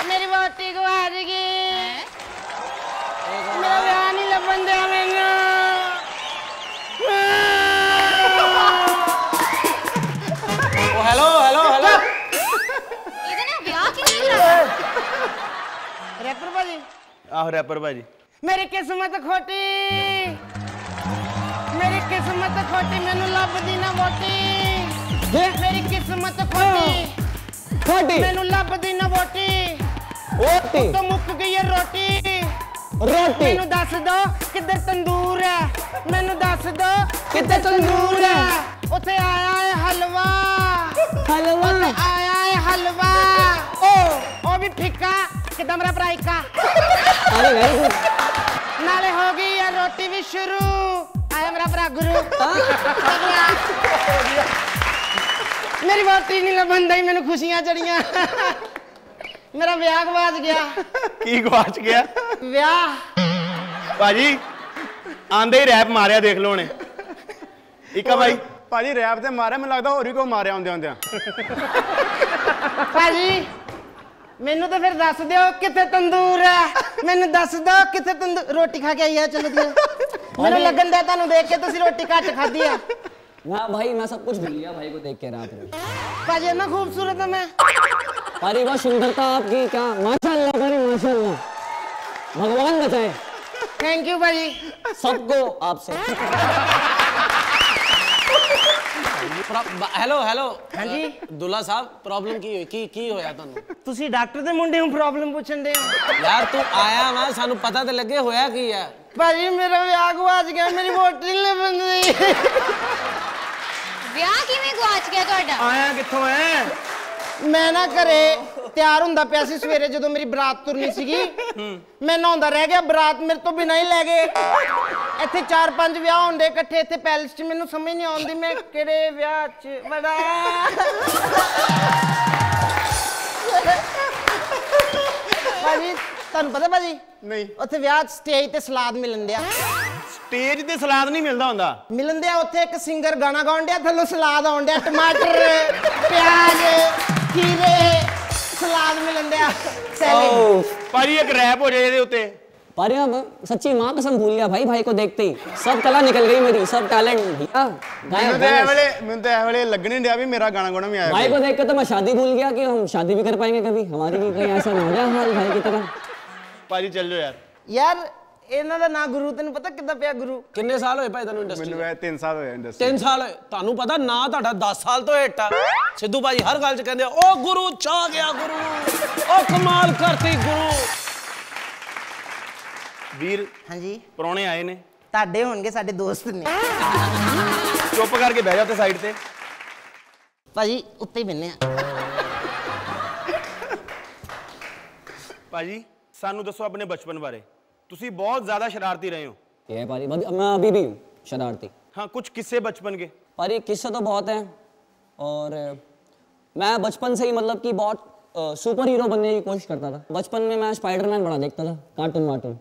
आहो रैपर भाजी मेरी किस्मत खोटी। मेरी किस्मत खोटी मेनू लब दी ना वोटी। मेरी किस्मत खोटी। हाँ। खोटी? मेनू लब दी ना वोटी। वोटी? तो मुक गई है रोटी। रोटी? मेनू दस दो किधर तंदूर है? मेनू दस दो किधर तंदूर है? उसे आया है हलवा। हलवा? आया है हलवा। ओ! ओ भी फिका। ਕਿੱਦਾਂ ਮੇਰਾ ਭਰਾ ਇੱਕਾ? ਨਾਲੇ ਹੋ ਗਈ ਆ ਰੋਟੀ ਵੀ ਸ਼ੁਰੂ। ਆਇਆ ਮੇਰਾ ਭਰਾ ਗੁਰੂ। ਮੇਰੀ ਰੋਟੀ ਨਹੀਂ ਲੱਭੰਦਾ ਹੀ ਮੈਨੂੰ ਖੁਸ਼ੀਆਂ ਚੜੀਆਂ। ਮੇਰਾ ਵਿਆਹ ਗਵਾਚ ਗਿਆ। ਕੀ ਗਵਾਚ ਗਿਆ? ਵਿਆਹ। ਭਾਜੀ ਆਂਦੇ ਹੀ ਰੈਪ ਮਾਰਿਆ ਦੇਖ ਲਓ ਨੇ ਇੱਕਾ ਭਾਈ। ਭਾਜੀ ਰੈਪ ਤੇ ਮਾਰਿਆ ਮੈਨੂੰ ਲੱਗਦਾ ਹੋਰ ਹੀ ਕੋ ਮਾਰਿਆ ਹੁੰਦੇ ਹੁੰਦੇ ਆ ਭਾਜੀ ਮੈਨੂੰ ਤਾਂ ਫਿਰ ਦੱਸ ਦਿਓ ਕਿੱਥੇ ਤੰਦੂਰ ਹੈ ਮੈਨੂੰ ਦੱਸ ਦਿਓ ਕਿੱਥੇ ਤੰਦੂਰ ਰੋਟੀ ਖਾ ਕੇ ਆਈ ਆ ਚਲੋ ਦੀ ਮੈਨੂੰ ਲੱਗਣ ਦਾ ਤੁਹਾਨੂੰ ਦੇਖ ਕੇ ਤੁਸੀਂ ਰੋਟੀ ਘੱਟ ਖਾਧੀ ਆ हाँ भाई मैं सब कुछ भूल गया भाई को देख के रात में ਭਾਜੀ ਇੰਨਾ ਖੂਬਸੂਰਤ ਹਾਂ ਮੈਂ अरे वह सुंदरता आपकी क्या माशाल्लाह भाई माशाल्लाह भगवान बचाए ਥੈਂਕ ਯੂ ਭਾਜੀ सबको आपसे ਹੈਲੋ ਹੈਲੋ ਹਾਂਜੀ। ਦੁੱਲਾ ਸਾਹਿਬ ਪ੍ਰੋਬਲਮ ਕੀ ਹੋਈ? ਕੀ ਕੀ ਹੋਇਆ ਤੁਹਾਨੂੰ? ਤੁਸੀਂ ਡਾਕਟਰ ਦੇ ਮੁੰਡੇ ਨੂੰ ਪ੍ਰੋਬਲਮ ਪੁੱਛਣ ਦੇ ਹੋ। ਯਾਰ ਤੂੰ ਆਇਆ ਵਾ ਸਾਨੂੰ ਪਤਾ ਤੇ ਲੱਗੇ ਹੋਇਆ ਕੀ ਹੈ। ਭਾਜੀ ਮੇਰਾ ਵਿਆਹ ਗਵਾਚ ਗਿਆ ਮੇਰੀ ਵੋਟ ਨਹੀਂ ਲੱਭਦੀ ਵਿਆਹ ਕਿਵੇਂ ਗਵਾਚ ਗਿਆ ਤੁਹਾਡਾ? ਆਇਆ ਕਿੱਥੋਂ ਐ? ਮੈਂ ਨਾ ਘਰੇ ਤਿਆਰ ਹੁੰਦਾ ਪਿਆ ਸੀ ਸਵੇਰੇ ਜਦੋਂ ਮੇਰੀ ਬਰਾਤ ਤੁਰਨੀ ਸੀਗੀ। ਮੈਂ ਨਹਾਉਂਦਾ ਰਹਿ ਗਿਆ ਬਰਾਤ ਮੇਰੇ ਤੋਂ ਬਿਨਾਂ ਹੀ ਲੈ ਗਏ। ਇੱਥੇ ਚਾਰ ਪੰਜ ਵਿਆਹ ਹੁੰਦੇ ਇਕੱਠੇ ਇੱਥੇ ਪੈਲਸ 'ਚ ਮੈਨੂੰ ਸਮਝ ਨਹੀਂ ਆਉਂਦੀ ਮੈਂ ਕਿਹੜੇ ਵਿਆਹ 'ਚ ਬੜਾ ਭਾਜੀ ਤੁਹਾਨੂੰ ਪਤਾ ਭਾਜੀ? ਨਹੀਂ। ਉੱਥੇ ਵਿਆਹ 'ਚ ਸਟੇਜ ਤੇ ਸਲਾਦ ਮਿਲਣ ਦਿਆ ਸਟੇਜ ਤੇ ਸਲਾਦ ਨਹੀਂ ਮਿਲਦਾ ਹੁੰਦਾ? ਮਿਲਣ ਦਿਆ ਉੱਥੇ ਇੱਕ ਸਿੰਗਰ ਗਾਣਾ ਗਾਉਣ ਡਿਆ ਥੱਲੋਂ ਸਲਾਦ ਆਉਣ ਡਿਆ ਟਮਾਟਰ ਪਿਆਜ਼ ਖੀਰੇ। ਸਲਾਦ ਮਿਲਣ ਡਿਆ ਸੈਲਡ ਭਾਜੀ ਇੱਕ ਰੈਪ ਹੋ ਜਾਏ ਇਹਦੇ ਉੱਤੇ पर अब सच्ची माँ कसम भूल गया भाई भाई को देखते ही सब कला निकल गई मेरी सब टैलेंट भैया ਮੈਨੂੰ गायब ਤਾਂ ਇਹ बस। ਵੇਲੇ ਮੈਨੂੰ ਤਾਂ ਇਹ ਵੇਲੇ ਲੱਗਣੇ ਡਿਆ ਵੀ ਮੇਰਾ ਗਾਣਾ ਗਾਣਾ ਵੀ ਆਇਆ भाई को देख के तो मैं शादी भूल गया कि हम शादी भी कर पाएंगे कभी हमारी भी कहीं ऐसा ना हो जाए हमारे भाई की तरह ਭਾਜੀ ਚੱਲ ਜਾਓ ਯਾਰ ਯਾਰ ਇਹਨਾਂ ਦਾ ਨਾਂ ਗੁਰੂ ਤੈਨੂੰ ਪਤਾ ਕਿੱਦਾਂ ਪਿਆ ਗੁਰੂ? ਕਿੰਨੇ ਸਾਲ ਹੋਏ ਭਾਈ ਤੁਹਾਨੂੰ ਇੰਡਸਟਰੀ ਮੈਨੂੰ ਇਹ 3 ਸਾਲ ਹੋਏ ਇੰਡਸਟਰੀ 3 ਸਾਲ ਹੋਏ। ਤੁਹਾਨੂੰ ਪਤਾ ਨਾ ਤੁਹਾਡਾ 10 ਸਾਲ ਤੋਂ ਹੇਠ ਆ। ਸਿੱਧੂ ਭਾਜੀ ਹਰ ਗੱਲ 'ਚ ਕਹਿੰਦੇ ਆ, ਉਹ ਗੁਰੂ ਚਾ ਗਿਆ ਗੁਰੂ। ਉਹ ਕਮਾਲ ਕਰਤੀ ਗੁਰੂ। ਵੀਰ ਹਾਂਜੀ। ਪਰੌਣੇ ਆਏ ਨੇ। ਤੁਹਾਡੇ ਹੋਣਗੇ ਸਾਡੇ ਦੋਸਤ ਨੇ। ਚੁੱਪ ਕਰਕੇ ਬਹਿ ਜਾ ਤੇ ਸਾਈਡ ਤੇ। ਭਾਜੀ ਉੱਤੇ ਹੀ ਬੰਨੇ ਆ। ਭਾਜੀ ਸਾਨੂੰ ਦੱਸੋ ਆਪਣੇ ਬਚਪਨ ਬਾਰੇ। ਤੁਸੀਂ ਬਹੁਤ ਜ਼ਿਆਦਾ ਸ਼ਰਾਰਤੀ ਰਹੇ ਹੋ ये पारी बद- मैं अभी भी हूँ शरारती हाँ कुछ किस्से बचपन के पारी किस्से तो बहुत हैं और अ, मैं बचपन से ही मतलब कि बहुत सुपर हीरो बनने की कोशिश करता था बचपन में मैं स्पाइडरमैन बड़ा देखता था कार्टून वार्टून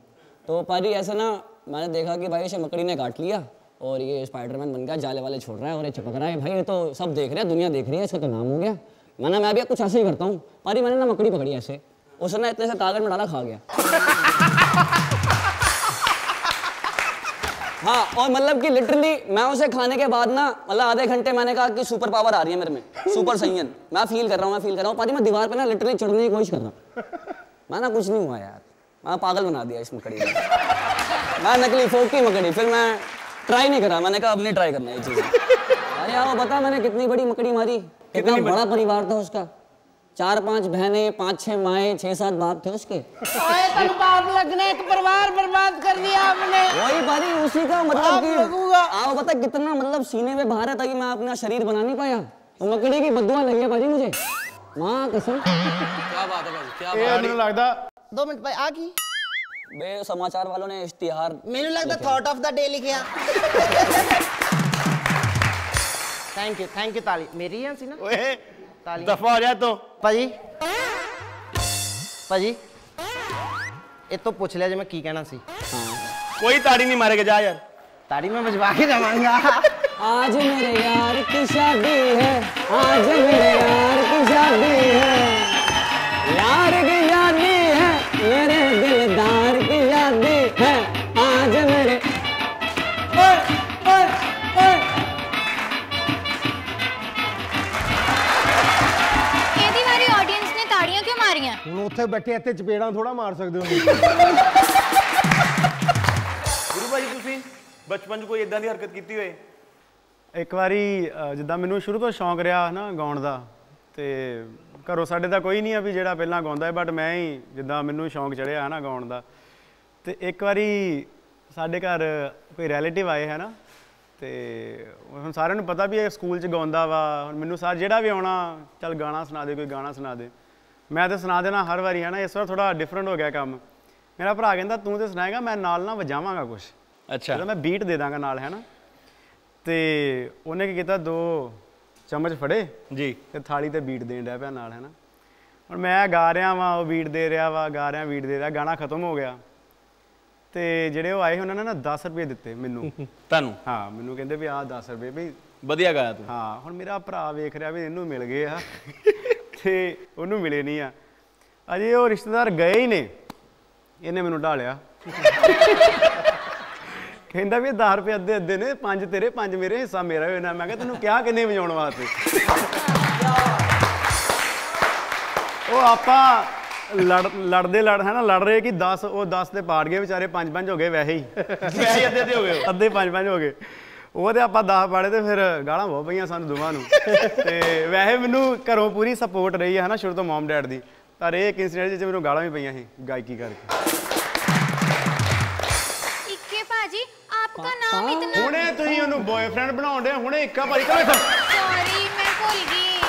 तो पारी ऐसा ना मैंने देखा कि भाई इसे मकड़ी ने काट लिया और ये स्पाइडरमैन बन गया जाले वाले छोड़ रहा है और ये चिपक रहा है भाई ये तो सब देख रहे हैं दुनिया देख रही है इसका तो नाम हो गया मैंने मैं भी कुछ ऐसे ही करता हूँ पारी मैंने ना मकड़ी पकड़ी ऐसे उसने ना इतने से कागज में डाला खा गया हाँ और मतलब कि लिटरली मैं उसे खाने के बाद ना मतलब आधे घंटे मैंने कहा कि सुपर पावर आ रही है मेरे में सुपर संयन। मैं फील कर रहा हूँ मैं फील कर रहा हूँ। पाजी मैं दीवार पे ना लिटरली चढ़ने की कोशिश कर रहा हूँ। मैं ना कुछ नहीं हुआ यार। मैं पागल बना दिया इस मकड़ी मैं नकली फोक मकड़ी फिर मैं ट्राई नहीं करा। मैंने कहा अब नहीं ट्राई करना ये चीज़। अरे यार वो बता मैंने कितनी बड़ी मकड़ी मारी। कितना बड़ा परिवार था उसका। चार पाँच बहनें पाँच छह माए छह सात बाप थे उसके। बाप लगने एक परिवार बर्बाद कर दिया आपने। वही भाई उसी का मतलब कि आप बता कितना मतलब सीने में भारा है कि मैं अपना शरीर बना नहीं पाया। तो मकड़ी की बदुआ लगी भाजी मुझे। माँ कसम। क्या बात है भाई क्या बात है? लगता दो मिनट भाई आ गई बे समाचार वालों ने इश्तिहार मेरे लगता थॉट ऑफ़ द डे लिखिया थैंक यू थैंक यू ताली। मेरी है ना दफ़ा हो जाए तो। ਭਾਜੀ ਭਾਜੀ ਇਹ ਤੋਂ ਪੁੱਛ ਲਿਆ ਜੇ ਮੈਂ ਕੀ ਕਹਿਣਾ ਸੀ कोई ताड़ी नहीं मारेगा जा यार ਤਾੜੀ ਮੈਂ ਵਜਵਾ ਕੇ ਜਾਵਾਂਗਾ आज मेरे यार की शादी है आज मेरे यार की ਉੱਥੇ ਬੈਠੇ ਇੱਥੇ ਚਪੇੜਾਂ ਥੋੜਾ ਮਾਰ ਸਕਦੇ ਹੋ ਗੁਰੂ ਭਾਜੀ ਤੁਸੀਂ ਬਚਪਨ 'ਚ ਕੋਈ ਇਦਾਂ ਦੀ ਹਰਕਤ ਕੀਤੀ ਹੋਏ? ਇੱਕ ਵਾਰੀ ਜਿੱਦਾਂ ਮੈਨੂੰ ਸ਼ੁਰੂ ਤੋਂ ਸ਼ੌਂਕ ਰਿਹਾ ਨਾ ਗਾਉਣ ਦਾ ਤੇ ਘਰੋਂ ਸਾਡੇ ਦਾ ਕੋਈ ਨਹੀਂ ਆ ਵੀ ਜਿਹੜਾ ਪਹਿਲਾਂ ਗਾਉਂਦਾ ਹੈ ਬਟ ਮੈਂ ਹੀ ਜਿੱਦਾਂ ਮੈਨੂੰ ਸ਼ੌਂਕ ਚੜਿਆ ਹੈ ਨਾ ਗਾਉਣ ਦਾ। ਤੇ ਇੱਕ ਵਾਰੀ ਸਾਡੇ ਘਰ ਕੋਈ ਰਿਲੇਟਿਵ ਆਏ ਹੈ ਨਾ ਤੇ ਹੁਣ ਸਾਰਿਆਂ ਨੂੰ ਪਤਾ ਵੀ ਇਹ ਸਕੂਲ 'ਚ ਗਾਉਂਦਾ ਵਾ ਹੁਣ ਮੈਨੂੰ ਸਾਰ ਜਿਹੜਾ ਵੀ ਆਉਣਾ ਚੱਲ ਗਾਣਾ ਸੁਣਾ ਦੇ ਕੋਈ ਗਾਣਾ ਸੁਣਾ ਦੇ। ਮੈਂ ਤਾਂ ਸੁਣਾ ਦੇਣਾ ਹਰ ਵਾਰੀ ਹੈ ਨਾ ਇਸ ਵਾਰ ਥੋੜਾ ਡਿਫਰੈਂਟ ਹੋ ਗਿਆ ਕੰਮ। ਮੇਰਾ ਭਰਾ ਕਹਿੰਦਾ ਤੂੰ ਤੇ ਸੁਣਾਏਗਾ ਮੈਂ ਨਾਲ ਨਾਲ ਵਜਾਵਾਂਗਾ ਕੁਝ ਅੱਛਾ। ਚਲੋ ਮੈਂ ਬੀਟ ਦੇ ਦਾਂਗਾ ਨਾਲ ਹੈ ਨਾ ਤੇ ਉਹਨੇ ਕੀ ਕੀਤਾ ਦੋ ਚਮਚ ਫੜੇ ਜੀ। ਤੇ ਥਾਲੀ ਤੇ ਬੀਟ ਦੇਣ ਡਿਆ ਪਿਆ ਨਾਲ ਹੈ ਨਾ ਹੁਣ ਮੈਂ ਗਾ ਰਿਹਾ ਵਾਂ ਉਹ ਬੀਟ ਦੇ ਰਿਹਾ ਵਾ ਗਾ ਰਿਹਾ ਬੀਟ ਦੇ ਰਿਹਾ ਗਾਣਾ ਖਤਮ ਹੋ ਗਿਆ। ਤੇ ਜਿਹੜੇ ਉਹ ਆਏ ਉਹਨਾਂ ਨੇ ਨਾ 10 ਰੁਪਏ ਦਿੱਤੇ ਮੈਨੂੰ। ਤੁਹਾਨੂੰ? ਹਾਂ ਮੈਨੂੰ ਕਹਿੰਦੇ ਵੀ ਆਹ 10 ਰੁਪਏ ਵੀ ਵਧੀਆ ਗਾਇਆ ਤੂੰ। ਹਾਂ ਹੁਣ ਮੇਰਾ ਭਰਾ ਵੇਖ ਰਿਹਾ ਵੀ ਇਹਨੂੰ ਮਿਲ ਗਏ ਆ। ਤੇ ਉਹਨੂੰ ਮਿਲੇ ਨਹੀਂ ਆ। ਅਜੇ ਉਹ ਰਿਸ਼ਤੇਦਾਰ ਗਏ ਹੀ ਨੇ। ਇਹਨੇ ਮੈਨੂੰ ਢਾਲਿਆ ਕਹਿੰਦਾ ਵੀ 10 ਰੁਪਏ ਅੱਧੇ ਅੱਧੇ ਨੇ ਪੰਜ ਤੇਰੇ ਪੰਜ ਮੇਰੇ ਹਿੱਸਾ ਮੇਰਾ ਹੋਇਆ ਨਾ ਮੈਂ ਕਿਹਾ ਤੈਨੂੰ ਕਿਹਾ ਕਿੰਨੇ ਵਜਾਉਣ ਵਾਸਤੇ? ਉਹ ਆਪਾਂ ਲੜ ਲੜਦੇ ਲੜ ਹੈ ਨਾ ਲੜ ਰਹੇ ਕਿ 10 ਉਹ 10 ਤੇ ਪਾੜ ਗਏ ਵਿਚਾਰੇ 5 5 ਹੋ ਗਏ ਵੈਸੇ ਹੀ। ਵੈਸੇ ਅੱਧੇ ਅੱਧੇ ਹੋ ਗਏ ਅੱਧੇ ਪੰਜ ਪੰਜ ਹੋ ਗਏ। ਉਹ ਤੇ ਆਪਾਂ 10 ਪੜ੍ਹੇ ਤੇ ਫਿਰ ਗਾਲਾਂ ਬਹੁਤ ਪਈਆਂ ਸਾਨੂੰ ਦੋਵਾਂ ਨੂੰ। ਤੇ ਵੈਸੇ ਮੈਨੂੰ ਘਰੋਂ ਪੂਰੀ ਸਪੋਰਟ ਰਹੀ ਹੈ ਹਨਾ ਸ਼ੁਰੂ ਤੋਂ ਮਮ ਡੈਡ ਦੀ। ਪਰ ਇਹ ਇੱਕ ਇਨਸੀਡੈਂਟ ਜਿਸ ਵਿੱਚ ਮੈਨੂੰ ਗਾਲਾਂ ਵੀ ਪਈਆਂ ਸੀ ਗਾਇਕੀ ਕਰਕੇ। ਇੱਕੇ ਭਾਜੀ ਆਪਕਾ ਨਾਮ ਇਤਨਾ ਹੁਣੇ ਤੁਸੀਂ ਉਹਨੂੰ ਬॉयਫ੍ਰੈਂਡ ਬਣਾਉਣ ਦੇ ਹੁਣੇ ਇੱਕਾ ਭਾਜੀ ਕਰ ਸੌਰੀ ਮੈਂ ਭੁੱਲ ਗਈ।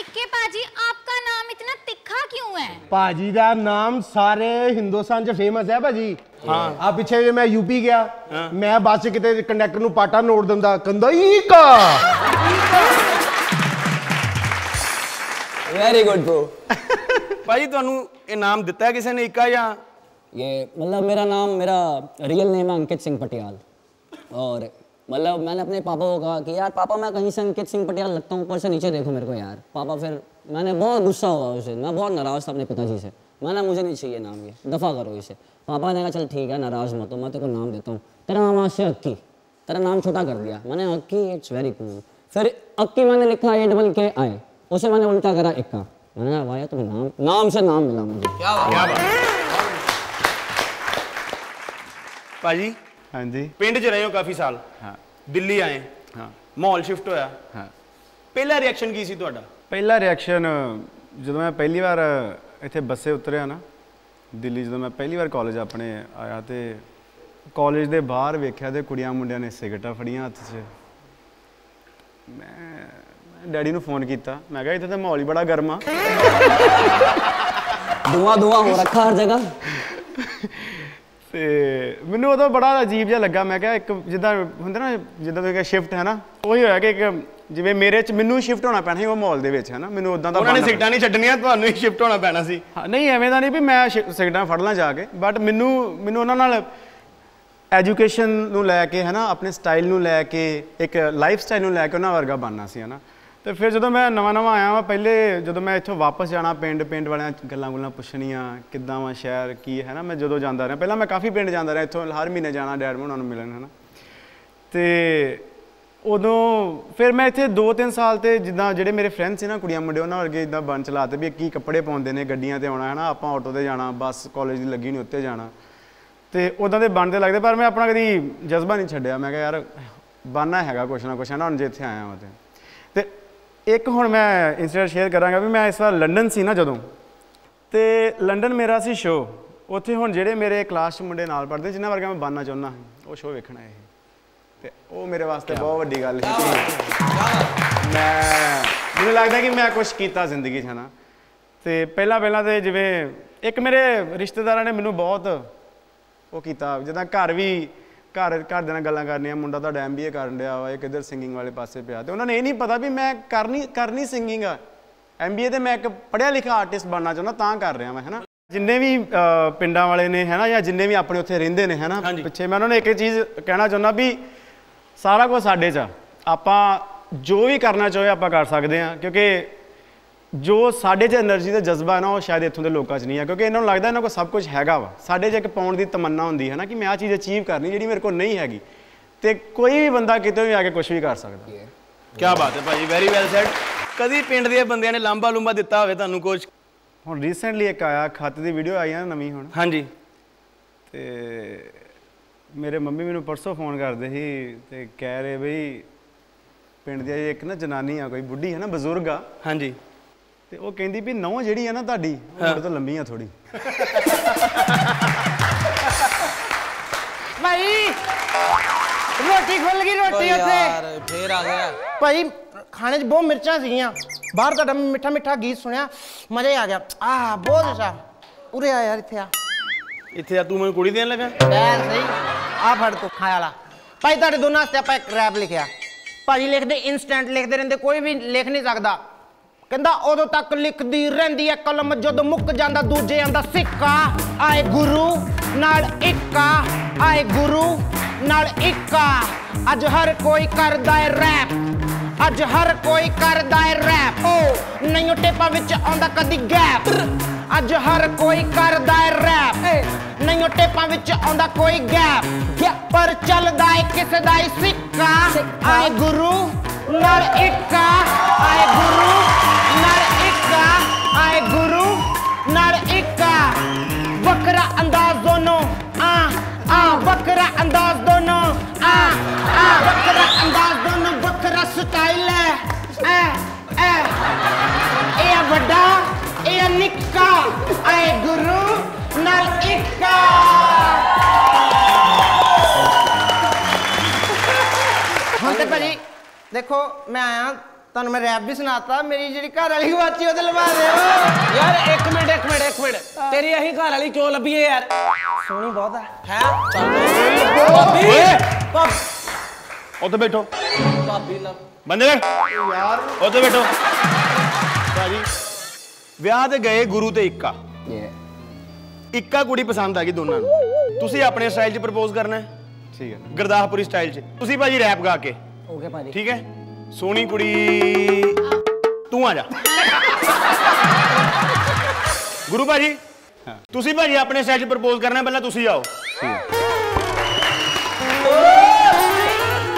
ਇੱਕੇ ਭਾਜੀ ਆਪਕਾ ਨਾਮ ਇਤਨਾ ਤਿੱਖਾ ਕਿਉਂ ਹੈ? ਭਾਜੀ ਦਾ ਨਾਮ ਸਾਰੇ ਹਿੰਦੁਸਤਾਨ 'ਚ ਫੇਮਸ ਹੈ ਭਾਜੀ। ਹਾਂ ਆ ਪਿੱਛੇ ਜੇ ਮੈਂ ਯੂਪੀ ਗਿਆ ਮੈਂ ਬੱਸ 'ਚ ਕਿਤੇ ਕੰਡਕਟਰ ਨੂੰ ਪਾਟਾ ਨੋਟ ਦਿੰਦਾ ਕੰਦਾ ਈਕਾ वेरी गुड ब्रो ਭਾਜੀ ਤੁਹਾਨੂੰ ਇਹ ਨਾਮ ਦਿੱਤਾ ਹੈ ਕਿਸੇ ਨੇ ਇੱਕਾ ਜਾਂ ये मतलब मेरा नाम मेरा रियल नेम है अंकित सिंह पटियाल और मतलब मैंने अपने पापा को कहा कि यार पापा मैं कहीं से अंकित सिंह पटियाल लगता हूँ ऊपर से नीचे देखो मेरे को यार पापा फिर मैंने बहुत गुस्सा हुआ उसे मैं बहुत नाराज़ था अपने पिताजी से मैंने मुझे नहीं चाहिए नाम ये दफ़ा करो इसे पापा ने कहा चल ठीक है नाराज़ मत हो मैं तेरे को नाम देता हूँ तेरा नाम आज से अक्की तेरा नाम छोटा कर दिया मैंने अक्की इट्स वेरी कूल फिर अक्की मैंने लिखा ए डबल के आए उसे मैंने उल्टा करा इक्का मैंने कहा वाह यार तुम नाम नाम से नाम मिला मुझे ਭਾਜੀ ਹਾਂਜੀ ਪਿੰਡ 'ਚ ਰਹੇ ਹੋ ਕਾਫੀ ਸਾਲ ਹਾਂ ਦਿੱਲੀ ਆਏ ਹਾਂ ਮਾਹੌਲ ਸ਼ਿਫਟ ਹੋਇਆ ਹਾਂ ਪਹਿਲਾ ਰਿਐਕਸ਼ਨ ਕੀ ਸੀ ਤੁਹਾਡਾ ਪਹਿਲਾ ਰਿਐਕਸ਼ਨ ਜਦੋਂ ਮੈਂ ਪਹਿਲੀ ਵਾਰ ਇੱਥੇ ਬੱਸੇ ਉਤਰਿਆ ਨਾ ਦਿੱਲੀ ਜਦੋਂ ਮੈਂ ਪਹਿਲੀ ਵਾਰ ਕਾਲਜ ਆਪਣੇ ਆਇਆ ਤੇ ਕਾਲਜ ਦੇ ਬਾਹਰ ਵੇਖਿਆ ਤੇ ਕੁੜੀਆਂ ਮੁੰਡਿਆਂ ਨੇ ਸਿਗਰਟਾਂ ਫੜੀਆਂ ਹੱਥ 'ਚ। ਮੈਂ ਡੈਡੀ ਨੂੰ ਫੋਨ ਕੀਤਾ। ਮੈਂ ਕਿਹਾ ਇੱਥੇ ਤਾਂ ਮਾਹੌਲ ਹੀ ਬੜਾ ਗਰਮ ਆ। ਦੁਆ ਦੁਆ ਹੋ ਰੱਖਾ ਹਰ ਜਗ੍ਹਾ। ਤੇ ਮੈਨੂੰ ਉਦੋਂ ਬੜਾ ਅਜੀਬ ਜਿਹਾ ਲੱਗਾ। ਮੈਂ ਕਿਹਾ ਇੱਕ ਜਿੱਦਾਂ ਹੁੰਦਾ ਨਾ ਜਿੱਦਾਂ ਤੁਸੀਂ ਸ਼ਿਫਟ ਹੈ ਨਾ ਉਹੀ ਹੋਇਆ ਕਿ ਇੱਕ ਜਿਵੇਂ ਮੇਰੇ 'ਚ ਮੈਨੂੰ ਸ਼ਿਫਟ ਹੋਣਾ ਪੈਣਾ ਸੀ ਉਹ ਮਾਹੌਲ ਦੇ ਵਿੱਚ ਹੈ ਨਾ ਮੈਨੂੰ ਉਦਾਂ ਦਾ ਉਹਨਾਂ ਨੇ ਸਿਗਟਾਂ ਨਹੀਂ ਛੱਡਣੀਆਂ ਤੁਹਾਨੂੰ ਹੀ ਸ਼ਿਫਟ ਹੋਣਾ ਪੈਣਾ ਸੀ। ਹਾਂ, ਨਹੀਂ ਐਵੇਂ ਦਾ ਨਹੀਂ ਵੀ ਮੈਂ ਸ਼ਿ- ਸਿਗਰਟਾਂ ਫੜ ਲਾਂ ਜਾ ਕੇ ਬਟ ਮੈਨੂੰ ਮੈਨੂੰ ਉਹਨਾਂ ਨਾਲ ਐਜੂਕੇਸ਼ਨ ਨੂੰ ਲੈ ਕੇ ਹੈ ਨਾ ਆਪਣੇ ਸਟਾਈਲ ਨੂੰ ਲੈ ਕੇ ਇੱਕ ਲਾਈਫ ਸਟਾਈਲ ਨੂੰ ਲੈ ਕੇ ਉਹਨਾਂ ਵਰਗਾ ਬਣਨਾ ਸੀ ਹੈ ਨਾ ਤੇ ਫਿਰ ਜਦੋਂ ਮੈਂ ਨਵਾਂ ਨਵਾਂ ਆਇਆ ਵਾਂ ਪਹਿਲੇ ਜਦੋਂ ਮੈਂ ਇੱਥੋਂ ਵਾਪਸ ਜਾਣਾ ਪਿੰਡ ਪਿੰਡ ਵਾਲਿਆਂ ਗੱਲਾਂ ਗੁੱਲਾਂ ਪੁੱਛਣੀਆਂ ਕਿੱਦਾਂ ਵਾ ਸ਼ਹਿਰ ਕੀ ਹੈ ਨਾ ਮੈਂ ਜਦੋਂ ਜਾਂਦਾ ਰਿਹਾ ਪਹਿਲਾਂ ਮੈਂ ਕਾਫੀ ਪਿੰਡ ਜਾਂਦਾ ਰਿਹਾ ਇੱਥੋਂ ਹਰ ਮਹੀਨੇ ਜਾਣਾ ਡੈਡ ਉਹਨਾਂ ਨੂੰ ਮਿਲਣ ਹੈ ਨਾ ਤੇ ਉਦੋਂ ਫਿਰ ਮੈਂ ਇੱਥੇ 2-3 ਸਾਲ ਤੇ ਜਿੱਦਾਂ ਜਿਹੜੇ ਮੇਰੇ ਫਰੈਂਡ ਸੀ ਨਾ, ਕੁੜੀਆਂ ਮੁੰਡੇ, ਉਹਨਾਂ ਵਰਗੇ ਇਦਾਂ ਬਣ ਚਲਾਤੇ ਵੀ ਕੀ ਕੱਪੜੇ ਪਾਉਂਦੇ ਨੇ ਗੱਡੀਆਂ ਤੇ ਆਉਣਾ ਹੈ ਨਾ ਆਪਾਂ ਆਟੋ ਤੇ ਜਾਣਾ, ਬੱਸ ਕਾਲਜ ਦੀ ਲੱਗੀ ਨਹੀਂ ਉੱਤੇ ਜਾਣਾ। ਤੇ ਉਦਾਂ ਦੇ ਬਣਦੇ ਲੱਗਦੇ, ਪਰ ਮੈਂ ਆਪਣਾ ਕਦੀ ਜਜ਼ਬਾ ਨਹੀਂ ਛੱਡਿਆ। ਮੈਂ ਕਿਹਾ, ਯਾਰ ਬਣਨਾ ਹੈਗਾ ਕੁਛ ਨਾ ਕੁਛ ਹੈ ਨਾ ਹੁਣ ਜੇ ਇੱਥੇ ਆਇਆ ਹਾਂ ਤੇ। ਤੇ ਇੱਕ ਹੁਣ ਮੈਂ ਇੰਸੀਡੈਂਟ ਸ਼ੇਅਰ ਕਰਾਂਗਾ ਵੀ ਮੈਂ ਇਸ ਵਾਰ ਲੰਡਨ ਸੀ ਨਾ ਜਦੋਂ। ਤੇ ਲੰਡਨ ਮੇਰਾ ਸੀ ਸ਼ੋ ਉੱਥੇ ਹੁਣ ਜਿਹੜੇ ਮੇਰੇ ਕਲਾਸ 'ਚ ਮੁੰਡੇ ਨਾਲ ਪੜ੍ਹਦੇ, ਜਿਨ੍ਹਾਂ ਵਰਗਾ ਮੈਂ ਬਣਨਾ ਚਾਹੁੰਦਾ ਸੀ ਉਹ ਸ਼ੋ ਵੇਖਣਾ ਇਹ। ਤੇ ਉਹ ਮੇਰੇ ਵਾਸਤੇ ਬਹੁਤ ਵੱਡੀ ਗੱਲ ਸੀ ਮੈਂ ਮੈਨੂੰ ਲੱਗਦਾ ਕਿ ਮੈਂ ਕੁਝ ਕੀਤਾ ਜ਼ਿੰਦਗੀ 'ਚ ਹਨਾ। ਤੇ ਪਹਿਲਾਂ ਪਹਿਲਾਂ ਤੇ ਜਿਵੇਂ ਇੱਕ ਮੇਰੇ ਰਿਸ਼ਤੇਦਾਰਾਂ ਨੇ ਮੈਨੂੰ ਬਹੁਤ ਉਹ ਕੀਤਾ। ਜਿੱਦਾਂ ਘਰ ਵੀ ਘਰ ਘਰ ਦੇ ਨਾਲ ਗੱਲਾਂ ਕਰਨੀਆਂ ਮੁੰਡਾ ਤੁਹਾਡਾ ਐਮਬੀਏ ਕਰਨ ਡਿਆ ਵਾ ਇਹ ਕਿੱਧਰ ਸਿੰਗਿੰਗ ਵਾਲੇ ਪਾਸੇ ਪਿਆ। ਤੇ ਉਹਨਾਂ ਨੇ ਇਹ ਨਹੀਂ ਪਤਾ ਵੀ ਮੈਂ ਕਰਨੀ ਕਰਨੀ ਸਿੰਗਿੰਗ ਆ। ਐਮਬੀਏ ਤੇ ਮੈਂ ਇੱਕ ਪੜ੍ਹਿਆ ਲਿਖਿਆ ਆਰਟਿਸਟ ਬਣਨਾ ਚਾਹੁੰਦਾ ਤਾਂ ਕਰ ਰਿਹਾ ਮੈਂ ਹੈਨਾ। ਜਿੰਨੇ ਵੀ ਪਿੰਡਾਂ ਵਾਲੇ ਨੇ ਹੈਨਾ ਜਾਂ ਜਿੰਨੇ ਵੀ ਆਪਣੇ ਉੱਥੇ ਰਹਿੰਦੇ ਨੇ ਹੈਨਾ। ਪਿੱਛੇ ਮੈਂ ਉਹਨਾਂ ਨੂੰ ਇੱਕ ਚੀਜ਼ ਕਹਿਣਾ ਚਾਹੁੰਦਾ ਵੀ ਸਾਰਾ ਕੁਝ ਸਾਡੇ 'ਚ ਆ। ਆਪਾਂ ਜੋ ਵੀ ਕਰਨਾ ਚਾਹੋ ਆਪਾਂ ਕਰ ਸਕਦੇ ਆ ਕਿਉਂਕਿ ਜੋ ਸਾਡੇ 'ਚ એનર્ਜੀ ਦਾ ਜਜ਼ਬਾ ਹੈ ਨਾ ਉਹ ਸ਼ਾਇਦ ਇੱਥੋਂ ਦੇ ਲੋਕਾਂ 'ਚ ਨਹੀਂ ਹੈ ਕਿਉਂਕਿ ਇਹਨਾਂ ਨੂੰ ਲੱਗਦਾ ਇਹਨਾਂ ਕੋਲ ਸਭ ਕੁਝ ਹੈਗਾ ਵਾ। ਸਾਡੇ 'ਚ ਇੱਕ ਪਾਉਣ ਦੀ ਤਮੰਨਾ ਹੁੰਦੀ ਹੈ ਨਾ ਕਿ ਮੈਂ ਆ ਚੀਜ਼ ਅਚੀਵ ਕਰਨੀ ਜਿਹੜੀ ਮੇਰੇ ਕੋਲ ਨਹੀਂ ਹੈਗੀ। ਤੇ ਕੋਈ ਵੀ ਬੰਦਾ ਕਿਤੇ ਵੀ ਆ ਕੇ ਕੁਝ ਵੀ ਕਰ ਸਕਦਾ। ਕੀ ਬਾਤ ਹੈ ਭਾਜੀ ਵੈਰੀ ਵੈਲ ਸੈਡ ਕਦੀ ਪਿੰਡ ਦੇ ਬੰਦਿਆਂ ਨੇ ਲਾਂਬਾ ਲੂੰਬਾ ਦਿੱਤਾ ਹੋਵੇ ਤੁਹਾਨੂੰ ਕੁਝ ਹੁਣ ਰੀਸੈਂਟਲੀ ਇੱਕ ਆਇਆ ਖੱਤ ਦੀ ਵੀਡੀਓ ਆਈ ਆ ਨਵੀਂ ਹੁਣ। ਹਾਂਜੀ। ਤੇ ਮੇਰੇ ਮੰਮੀ ਮੈਨੂੰ ਪਰਸੋਂ ਫੋਨ ਕਰਦੇ ਸੀ ਤੇ ਕਹਿ ਰਹੇ ਬਈ ਪਿੰਡ ਦੀ ਇੱਕ ਨਾ ਜਨਾਨੀ ਆ ਕੋਈ ਬੁੱਢੀ ਹੈ ਨਾ ਬਜ਼ੁਰਗ ਆ। ਹਾਂਜੀ। ਤੇ ਉਹ ਕਹਿੰਦੀ ਵੀ ਨੌ ਜਿਹੜੀ ਆ ਨਾ ਤੁਹਾਡੀ ਉਹ ਮੇਰੇ ਤੋਂ ਲੰਮੀ ਆ ਥੋੜੀ ਭਾਈ ਰੋਟੀ ਖੁੱਲ ਗਈ ਰੋਟੀ ਉੱਥੇ। ਯਾਰ ਫੇਰ ਆ ਗਿਆ। ਭਾਈ ਖਾਣੇ 'ਚ ਬਹੁਤ ਮਿਰਚਾਂ ਸੀਗੀਆਂ। ਬਾਹਰ ਤੁਹਾਡਾ ਮਿੱਠਾ ਮਿੱਠਾ ਗੀਤ ਸੁਣਿਆ ਮਜ਼ਾ ਆ ਗਿਆ। ਆਹ ਬਹੁਤ ਅੱਛਾ। ਉਰੇ ਆ ਯਾਰ ਇੱਥੇ ਆ। ਇੱਥੇ ਆ ਤੂੰ ਮੈਨੂੰ ਕੁੜੀ ਦੇਣ ਲੱਗਾ? ਬੈਲ ਸਹੀ। ਆ ਫੜ ਤੂੰ, ਖਾਇਆ ਵਾਲਾ। ਭਾਈ, ਤੁਹਾਡੇ ਦੋਨਾਂ ਵਾਸਤੇ ਆਪਾਂ ਇੱਕ ਰੈਪ ਲਿਖਿਆ। ਭਾਜੀ ਲਿਖਦੇ ਇਨਸਟੈਂਟ ਲਿਖਦੇ ਰਹਿੰਦੇ, ਕੋਈ ਵੀ ਲਿਖ ਨਹੀਂ ਸਕਦਾ। ਕਹਿੰਦਾ, ਉਦੋਂ ਤੱਕ ਲਿਖਦੀ ਰਹਿੰਦੀ ਐ ਕਲਮ, ਜਦੋਂ ਮੁੱਕ ਜਾਂਦਾ, ਦੂਜੇ ਦਾ ਸਿੱਕਾ, ਆਏ ਗੁਰੂ ਨਾਲ ਇੱਕਾ, ਆਏ ਗੁਰੂ ਨਾਲ ਇੱਕਾ। ਅੱਜ ਹਰ ਕੋਈ ਕਰਦਾ ਏ ਰੈਪ ਅੱਜ ਹਰ ਕੋਈ ਕਰਦਾ ਏ ਰੈਪ ਓ ਨਹੀਂ ਟੇਪਾਂ ਵਿੱਚ ਆਉਂਦਾ ਕਦੀ ਗੈਪ ਅੱਜ ਹਰ ਕੋਈ ਕਰਦਾ ਏ ਰੈਪ ਨਹੀਂ ਟੇਪਾਂ ਵਿੱਚ ਆਉਂਦਾ ਕੋਈ ਗੈਪ ਪਰ ਚੱਲਦਾ ਏ ਕਿਸੇ ਦਾ ਸਿੱਕਾ। ਆਏ ਗੁਰੂ ਨਾਲ ਇੱਕਾ ਆਏ ਗੁਰੂ ਨਾਲ ਇੱਕਾ ਆਏ ਗੁਰੂ ਨਾਲ ਇੱਕਾ ਵੱਖਰਾ ਅੰਦਾਜ਼ ਦੋਨੋਂ। ਆ ਆ ਵੱਖਰਾ ਅੰਦਾਜ਼ देखो मैं आया तुम मैं रैप भी सुनाता मेरी जी घर वाली गुआची लगा दे यार एक मिनट एक मिनट एक मिनट तेरी यही घर वाली क्यों लभी है यार सोनी बहुत है, है? ਉੱਥੇ ਬੈਠੋ ਭਾਬੀ ਲੱਭ ਬੰਦੇ ਯਾਰ ਉੱਥੇ ਬੈਠੋ ਭਾਜੀ ਵਿਆਹ ਤੇ ਗਏ ਗੁਰੂ ਤੇ ਇੱਕਾ Yeah. ਇੱਕਾ ਕੁੜੀ ਪਸੰਦ ਆ ਗਈ ਦੋਨਾਂ ਨੂੰ ਤੁਸੀਂ ਆਪਣੇ ਸਟਾਈਲ 'ਚ ਪ੍ਰਪੋਜ਼ ਕਰਨਾ ਹੈ ਠੀਕ ਹੈ ਗੁਰਦਾਸਪੁਰੀ ਸਟਾਈਲ 'ਚ ਤੁਸੀਂ ਭਾਜੀ ਰੈਪ ਗਾ ਕੇ Okay, ਭਾਜੀ ਠੀਕ ਹੈ ਸੋਹਣੀ ਕੁੜੀ ਤੂੰ ਆ ਜਾ ਗੁਰੂ ਭਾਜੀ ਤੁਸੀਂ ਭਾਜੀ ਆਪਣੇ ਸਟਾਈਲ 'ਚ ਪ੍ਰਪੋਜ਼ ਕਰਨਾ ਹੈ, ਪਹਿਲਾਂ ਤੁਸੀਂ ਆਓ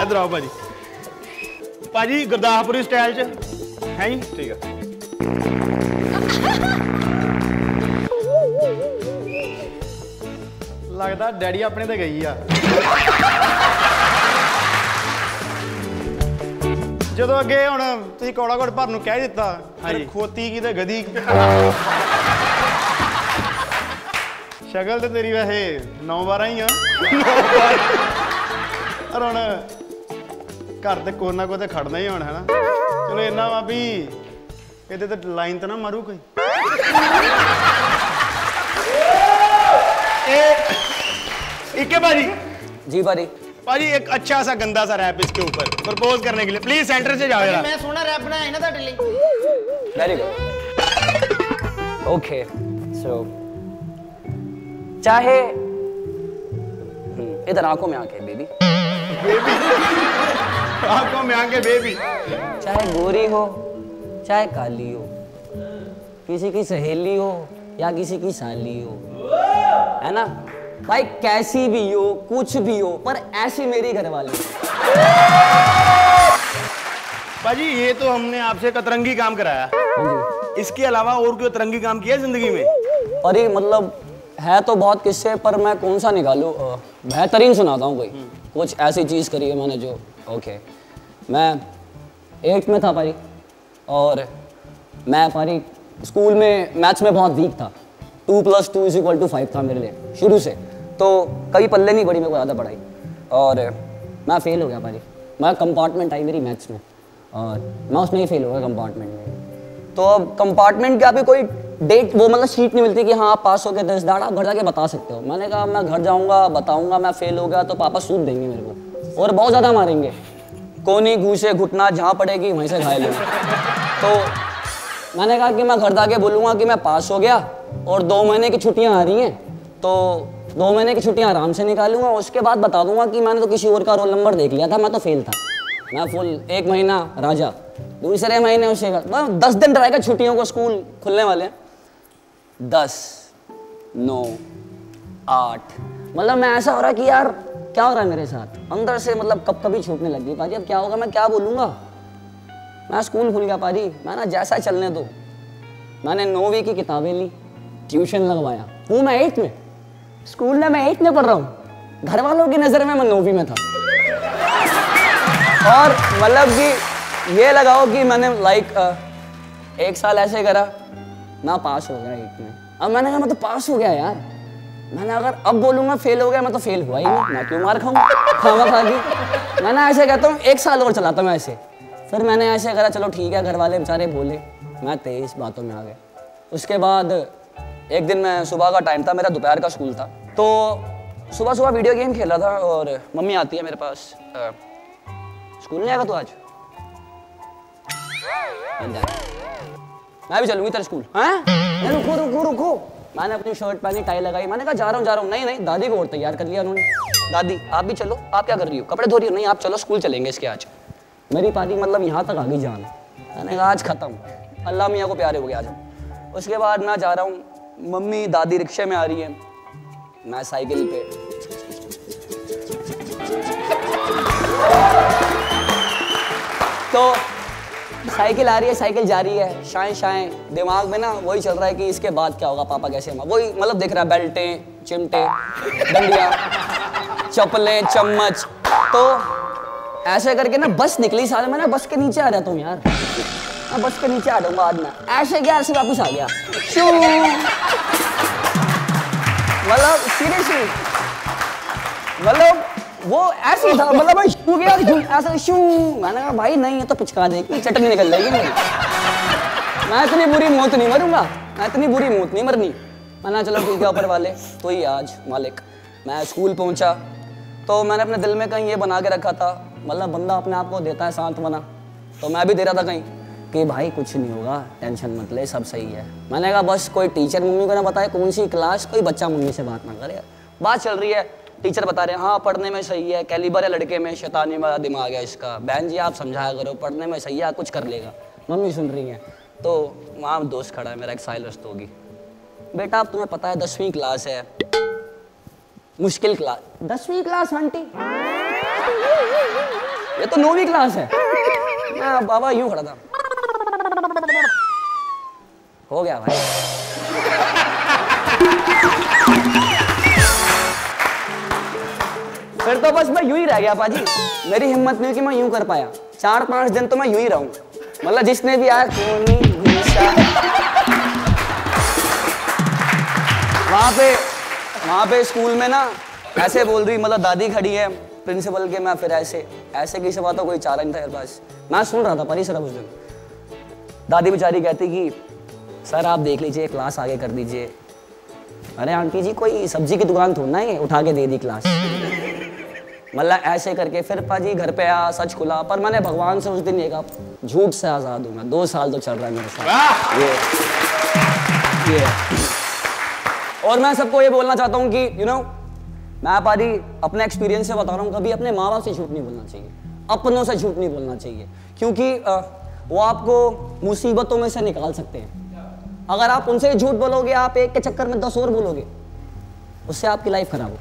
ਇੱਧਰ ਆਓ ਭਾਜੀ। ਭਾਜੀ ਗੁਰਦਾਸਪੁਰੀ ਸਟਾਈਲ 'ਚ। ਹੈ ਜੀ? ਠੀਕ ਹੈ ਲੱਗਦਾ ਡੈਡੀ ਆਪਣੇ ਤੇ ਗਈ ਆ। ਜਦੋਂ ਅੱਗੇ ਹੁਣ ਤੁਸੀਂ ਕੌੜਾ ਘੋੜ ਭਰਨ ਨੂੰ ਕਹਿ ਦਿੱਤਾ। ਫਿਰ ਖੋਤੀ ਕੀ ਤੇ ਗਦੀ। ਸ਼ਕਲ ਤੇ ਤੇਰੀ ਵੈਸੇ 9 12 ਹੀ ਆ। ਪਰ ਹੁਣ ਘਰ ਤੇ ਕੋਈ ਨਾ ਕੋਈ ਤੇ ਖੜਨਾ ਹੀ ਹੁਣ ਹੈਨਾ ਚਲੋ ਇੰਨਾ ਵਾ ਵੀ ਇਹਦੇ ਤੇ ਲਾਈਨ ਤਾਂ ਨਾ ਮਾਰੂ ਕੋਈ इक्के भाजी जी भाजी भाजी एक अच्छा सा गंदा सा रैप इसके ऊपर प्रपोज करने के लिए प्लीज सेंटर से जाओ जरा ਮੈਂ ਸੋਹਣਾ ਰੈਪ ਬਣਾਇਆ ਨਾ ਤੁਹਾਡੇ ਲਈ Very good. Okay, so चाहे हम्म, इधर आंखों में आके बेबी आँखों में आके बेबी चाहे गोरी हो चाहे काली हो किसी की सहेली हो या किसी की साली हो है ना? भाई कैसी भी हो कुछ भी हो पर ऐसी मेरी घरवाली। भाजी ये तो हमने आपसे कतरंगी काम कराया। इसके अलावा और कोई अतरंगी काम किया ज़िंदगी में? अरे मतलब है तो बहुत किस्से पर मैं कौन सा निकालू? बेहतरीन सुनाता हूँ कोई। कुछ ऐसी चीज़ करी है मैंने जो ओके। मैं एट्थ में था पारी और मैं पारी स्कूल में मैथ्स में बहुत वीक था। Two plus two is equal to five था मेरे लिए, शुरू से। तो कभी पल्ले नहीं पड़ी मेरे को ज़्यादा पढ़ाई। और मैं फेल हो गया पारी मैं कंपार्टमेंट आई मेरी मैथ्स में, और मैं उसमें ही फेल हो गया कंपार्टमेंट में। तो अब कंपार्टमेंट का भी कोई डेट वो मतलब सीट नहीं मिलती कि हाँ आप पास हो गए दस दाड़ आप घर जाके बता सकते हो। मैंने कहा, मैं घर जाऊँगा, बताऊँगा, मैं फेल हो गया तो पापा सूट देंगे मेरे को। और बहुत ज़्यादा मारेंगे। कोनी, घूसे, घुटना, जहाँ पड़ेगी, वहीं से घायल होंगे तो मैंने कहा कि मैं घर जाके बोलूँगा कि मैं पास हो गया और दो महीने की छुट्टियाँ आ रही हैं। तो दो महीने की छुट्टियाँ आराम से निकालूँगा, उसके बाद बता दूँगा कि मैंने तो किसी और का रोल नंबर देख लिया था, मैं तो फेल था। मैं फुल एक महीना राजा, दूसरे महीने उसे दस दिन रहेगा छुट्टियों को स्कूल खुलने वाले। दस, नौ, आठ। मतलब मैं ऐसा हो रहा कि यार क्या हो रहा है मेरे साथ? अंदर से मतलब कब कभी छूटने लग गई। पाजी, अब क्या होगा? मैं क्या बोलूँगा? मैं स्कूल खुल गया पाजी। मैं ना जैसा चलने दो। मैंने नौवीं की किताबें ली, ट्यूशन लगवाया। हूँ मैं एट्थ में। स्कूल में मैं एट्थ में पढ़ रहा हूँ। घर वालों की नज़र में मैं नौवीं में था। और मतलब कि ये लगाओ कि मैंने लाइक एक साल ऐसे करा, मैं पास हो गया एट्थ में। अब मैंने कहा, मैं तो पास हो गया यार। मैंने अगर अब बोलूँगा फेल हो गया, मैं तो फेल हुआ ही नहीं। मैं क्यों मार खाऊँगा खावा खा के मैंने ऐसे कहता हूँ, एक साल और चलाता मैं ऐसे। फिर मैंने ऐसे करा, चलो ठीक है घर वाले बेचारे बोले, मैं तेईस बातों में आ गया। उसके बाद एक दिन मैं सुबह का टाइम था, मेरा दोपहर का स्कूल था। तो सुबह सुबह वीडियो गेम खेल रहा था और मम्मी आती है मेरे पास स्कूल नहीं आएगा तू आज? मैं भी चलूँगी तेरे स्कूल। हैं? रुको रुको रुको। मैंने अपनी शर्ट पहनी टाई लगाई। मैंने कहा, जा रहा हूँ, जा रहा हूँ। नहीं नहीं, दादी को और तैयार कर लिया उन्होंने। दादी, आप भी चलो, आप क्या कर रही हो? कपड़े धो रही हो? नहीं, आप चलो, स्कूल चलेंगे इसके आज। मेरी पारी मतलब यहाँ तक आ गई जान। मैंने कहा, आज खत्म। अल्लाह मियाँ को प्यारे हो गया आज उसके बाद मैं जा रहा हूँ, मम्मी दादी रिक्शे में आ रही है। मैं साइकिल पे। तो साइकिल आ रही है, साइकिल जा रही है। शाए शाए दिमाग में ना वही चल रहा है कि इसके बाद क्या होगा, पापा कैसे वही मतलब देख रहा है, बेल्टें, चिमटे, डंडिया, चप्पलें, चम्मच। तो ऐसे करके ना बस निकली साले मैं ना, बस के नीचे आ जाता हूँ यार। मैं बस के नीचे आ जाऊँगा आज मैं। ऐसे गया, ऐसे वापस आ गया। मतलब सीरियसली मतलब वो ऐसे था मतलब मैं शू गया ऐसा शू मैंने कहा, भाई नहीं, ये तो पिचका देगी चटनी निकल जाएगी मेरी। मैं इतनी बुरी मौत नहीं मरूँगा, मैं इतनी बुरी मौत नहीं मरनी। मैंने चलो ठीक है, ऊपर वाले तो ही आज मालिक, मैं स्कूल पहुँचा। तो मैंने अपने दिल में कहीं ये बना के रखा था मतलब बंदा अपने आप को देता है शांत बना। तो मैं भी दे रहा था कहीं कि भाई कुछ नहीं होगा, टेंशन मत ले, सब सही है। मैंने कहा, बस कोई टीचर मम्मी को ना बताए, कौन सी क्लास, कोई बच्चा मम्मी से बात ना करे। बात चल रही है टीचर बता रहे हैं हाँ पढ़ने में सही है, कैलिबर है लड़के में, शैतानी वाला दिमाग है इसका। बहन जी, आप समझाया करो, पढ़ने में सही है, कुछ कर लेगा। मम्मी सुन रही हैं। तो वहाँ दोस्त खड़ा है, मेरा एक साइलस तो होगी। बेटा अब तुम्हें पता है, दसवीं क्लास है। मुश्किल क्लास दसवीं क्लास आंटी? ये तो नौवीं क्लास है। मैं बाबा, यूँ खड़ा था। हो गया भाई। फिर तो बस मैं यूँ ही रह गया, पाजी। मेरी हिम्मत नहीं कि मैं यूँ कर पाया। चार पाँच दिन तो मैं यूँ ही रहूँ। मतलब जिसने भी आया वहाँ पे वहाँ पे स्कूल में ना, ऐसे बोल रही मतलब दादी खड़ी है, प्रिंसिपल के, मैं फिर ऐसे ऐसे किसी बात कोई चारा नहीं था मेरे पास मैं सुन रहा था परी सर उस दिन। दादी बेचारी कहती कि, सर, आप देख लीजिए, क्लास आगे कर दीजिए। अरे, आंटी जी, कोई सब्ज़ी की दुकान थोड़ा ना है, उठा के दे दी क्लास। मतलब ऐसे करके फिर पाजी घर पे आया सच खुला पर मैंने भगवान से उस दिन ये कहा झूठ से आज़ाद हूँ मैं दो साल तो चल रहा है मेरे साथ। ये ये। और मैं सबको ये बोलना चाहता हूँ कि यू नो मैं पाजी अपने एक्सपीरियंस से बता रहा हूँ कभी अपने माँ बाप से झूठ नहीं बोलना चाहिए अपनों से झूठ नहीं बोलना चाहिए क्योंकि वो आपको मुसीबतों में से निकाल सकते हैं। अगर आप उनसे झूठ बोलोगे आप एक के चक्कर में दस और बोलोगे उससे आपकी लाइफ खराब हो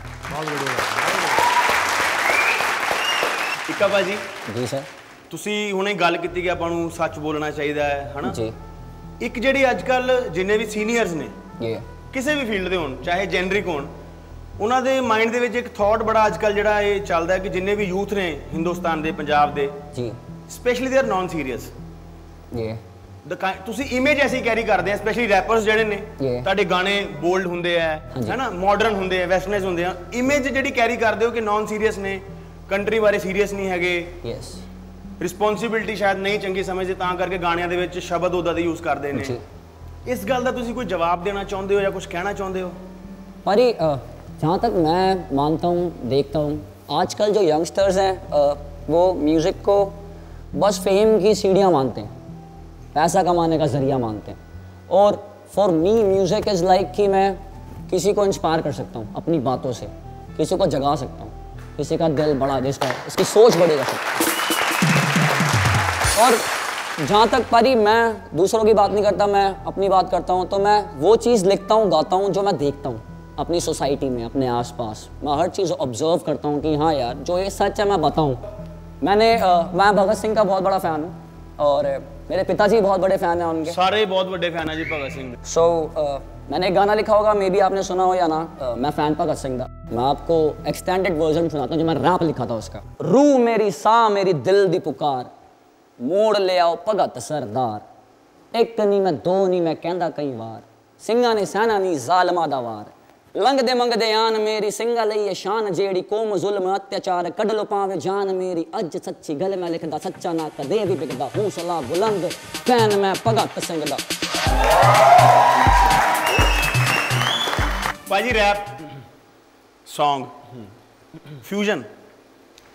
ਠੀਕ ਭਾਜੀ। ਜੀ ਸਰ। ਤੁਸੀਂ ਹੁਣੇ ਗੱਲ ਕੀਤੀ ਕਿ ਆਪਾਂ ਨੂੰ ਸੱਚ ਬੋਲਣਾ ਚਾਹੀਦਾ ਹੈ ਹਨਾ? ਜੀ। ਇੱਕ ਜਿਹੜੀ ਅੱਜ ਕੱਲ ਜਿੰਨੇ ਵੀ ਸੀਨੀਅਰਸ ਨੇ ਜੀ। ਕਿਸੇ ਵੀ ਫੀਲਡ ਦੇ ਹੋਣ ਚਾਹੇ ਜੈਨਰਿਕ ਹੋਣ ਉਹਨਾਂ ਦੇ ਮਾਈਂਡ ਦੇ ਵਿੱਚ ਇੱਕ ਥਾਟ ਬੜਾ ਅੱਜ ਕੱਲ ਜਿਹੜਾ ਇਹ ਚੱਲਦਾ ਹੈ ਕਿ ਜਿੰਨੇ ਵੀ ਯੂਥ ਨੇ ਹਿੰਦੁਸਤਾਨ ਦੇ ਪੰਜਾਬ ਦੇ ਜੀ। Specially they are non serious ਜੀ ਤੁਸੀਂ ਇਮੇਜ ਐਸੀ ਕੈਰੀ ਕਰਦੇ ਆ ਸਪੈਸ਼ਲੀ ਰੈਪਰਸ ਜਿਹੜੇ ਨੇ ਤੁਹਾਡੇ ਗਾਣੇ ਬੋਲਡ ਹੁੰਦੇ ਆ ਹੈਨਾ? ਮਾਡਰਨ ਹੁੰਦੇ ਆ ਵੈਸਟਰਨਾਈਜ਼ ਹੁੰਦੇ ਆ। ਇਮੇਜ ਜਿਹੜੀ ਕੈਰੀ ਕਰਦੇ ਹੋ ਕਿ ਨਾਨ ਸੀਰੀਅਸ ਨੇ ਕੰਟਰੀ ਬਾਰੇ ਸੀਰੀਅਸ ਨਹੀਂ ਹੈਗੇ यस ਰਿਸਪੌਂਸਿਬਿਲਟੀ ਸ਼ਾਇਦ ਨਹੀਂ ਚੰਗੀ ਸਮਝਦੇ ਤਾਂ ਕਰਕੇ ਗਾਣਿਆਂ ਦੇ ਵਿੱਚ ਸ਼ਬਦ ਉਹਦਾ ਦੇ ਯੂਜ਼ ਕਰਦੇ ਨੇ ਜੀ। ਇਸ ਗੱਲ ਦਾ ਤੁਸੀਂ ਕੋਈ ਜਵਾਬ ਦੇਣਾ ਚਾਹੁੰਦੇ ਹੋ ਜਾਂ ਕੁਝ ਕਹਿਣਾ ਚਾਹੁੰਦੇ ਹੋ परी अ, जहाँ तक मैं मानता हूँ देखता हूँ आजकल जो यंगस्टर्स हैं अ, वो म्यूज़िक को बस फेम की सीढ़ियाँ मानते हैं पैसा कमाने का ज़रिया मानते हैं और for me music is like कि मैं किसी को इंस्पायर कर सकता हूँ अपनी बातों से किसी को जगा सकता हूँ किसी का दिल बड़ा जिसका उसकी सोच बड़ी रखो। और जहाँ तक परी मैं दूसरों की बात नहीं करता मैं अपनी बात करता हूँ तो मैं वो चीज़ लिखता हूँ गाता हूँ जो मैं देखता हूँ अपनी सोसाइटी में अपने आसपास। मैं हर चीज़ ऑब्ज़र्व करता हूँ कि हाँ यार जो ये सच है मैं बताऊँ। मैंने आ, मैं भगत सिंह का बहुत बड़ा फ़ैन हूँ और मेरे पिताजी बहुत बड़े फ़ैन हैं उनके। सारे बहुत बड़े फ़ैन हैं जी भगत सिंह। सो so, मैंने एक गाना लिखा होगा मे बी आपने सुना हो या ना uh, मैं फैन भगत सिंह दा मैं आपको एक्सटेंडेड वर्जन सुनाता हूँ जो मैं रैप लिखा था उसका रू मेरी सा मेरी दिल दी पुकार मोड़ ले आओ भगत सरदार एक नहीं मैं दो नहीं मैं कहंदा कई वार ਸਿੰਘਾਂ ਨੇ ਸਹਿਣਾ ਨਹੀਂ ਜ਼ਾਲਮਾਂ ਦਾ ਵਾਰ ਲੰਘਦੇ ਮੰਗਦੇ ਆਨ ਮੇਰੀ ਸਿੰਘਾਂ ਲਈ ਇਹ ਸ਼ਾਨ ਜਿਹੜੀ ਕੋਮ ਜ਼ੁਲਮ ਅਤਿਆਚਾਰ ਕੱਢ ਲੋ ਪਾਵੇ ਜਾਨ ਮੇਰੀ ਅੱਜ ਸੱਚੀ ਗੱਲ ਮੈਂ ਲਿਖਦਾ ਸੱਚਾ ਨਾ ਕਦੇ ਵੀ ਵਿਕਦਾ ਹੌਸਲਾ ਬੁਲੰਦ ਫੈਨ ਮੈਂ ਭਗਤ ਸਿੰਘ ਦਾ ਭਾਜੀ ਰੈਪ Song ਫਿਊਜ਼ਨ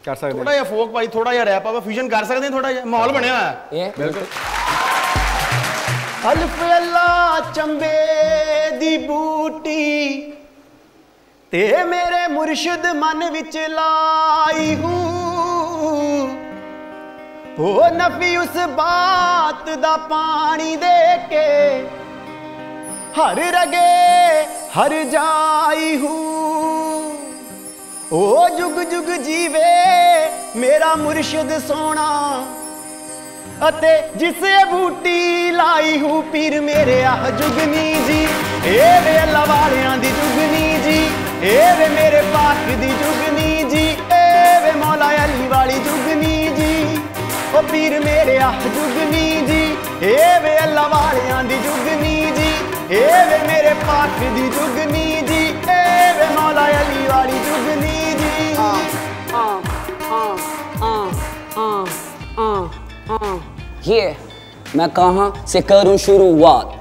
ਕਰ ਸਕਦੇ ਥੋੜਾ ਜਿਹਾ ਫੋਕ ਭਾਜੀ ਥੋੜਾ ਜਿਹਾ ਰੈਪ ਆਪਾਂ ਫਿਊਜ਼ਨ ਕਰ ਸਕਦੇ ਹਾਂ ਥੋੜਾ ਜਿਹਾ ਮਾਹੌਲ ਬਣਿਆ ਹੋਇਆ ਹੈ ਇਹ ਅਲਫ ਅੱਲਾ ਚੰਬੇ ਦੀ ਬੂਟੀ ਤੇ ਮੇਰੇ ਮੁਰਸ਼ਿਦ ਮਨ ਵਿੱਚ ਲਾਈ ਹੂੰ ਉਹ ਨਫੀ ਉਸ ਬਾਤ ਦਾ ਪਾਣੀ ਦੇ ਕੇ ਹਰ ਰਗੇ, ਹਰ ਜਾਈ ਹੂੰ। ਉਹ ਜੁਗ ਜੁਗ ਜੀਵੇ, ਮੇਰਾ ਮੁਰਸ਼ਿਦ ਸੋਹਣਾ ਅਤੇ ਜਿਸ ਬੂਟੀ ਲਾਈ ਹੂ ਪੀਰ ਮੇਰੇ ਆਹ ਜੁਗਨੀ ਜੀ, ਇਹ ਵੇ ਅੱਲਾ ਵਾਲਿਆਂ ਦੀ ਜੁਗਨੀ ਜੀ, ਇਹ ਵੇ ਮੇਰੇ ਪਾਕ ਦੀ ਜੁਗਨੀ ਜੀ, ਇਹ ਵੇ ਮੌਲਾ ਅਲੀ ਵਾਲੀ ਜੁਗਨੀ ਜੀ। ਉਹ ਪੀਰ ਮੇਰੇ ਆਹ ਜੁਗਨੀ ਜੀ, ਇਹ ਵੇ ਅੱਲਾ ਵਾਲਿਆਂ ਦੀ ਜੁਗਨੀ ए मेरे पाठ दी जुगनी जी ए वे मौला अली वाली जुगनी जी। आ आ ये मैं कहा से करूँ शुरुआत?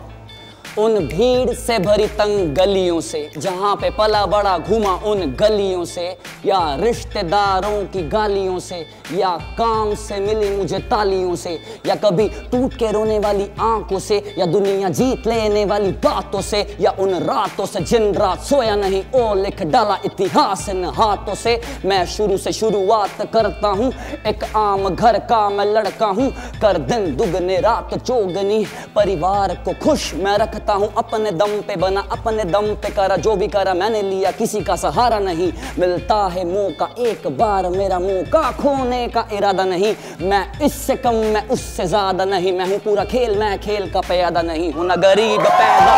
उन भीड़ से भरी तंग गलियों से, जहाँ पे पला बड़ा घूमा उन गलियों से, या रिश्तेदारों की गालियों से, या काम से मिली मुझे तालियों से, या कभी टूट के रोने वाली आँखों से, या दुनिया जीत लेने वाली बातों से, या उन रातों से जिन रात सोया नहीं, ओ लिख डाला इतिहास इन हाथों से। मैं शुरू से शुरुआत करता हूँ, एक आम घर का मैं लड़का हूँ, कर दिन दुगने रात चौगनी, परिवार को खुश मैं रखता हूँ, अपने दम पे बना, अपने दम पे करा, जो भी करा, मैंने लिया, किसी का सहारा नहीं। मिलता है मौका एक बार, मेरा मौका खोने का इरादा नहीं। मैं इससे कम, मैं उससे ज़्यादा नहीं। मैं हूँ पूरा खेल, मैं खेल का पैदा नहीं हूँ। ना गरीब पैदा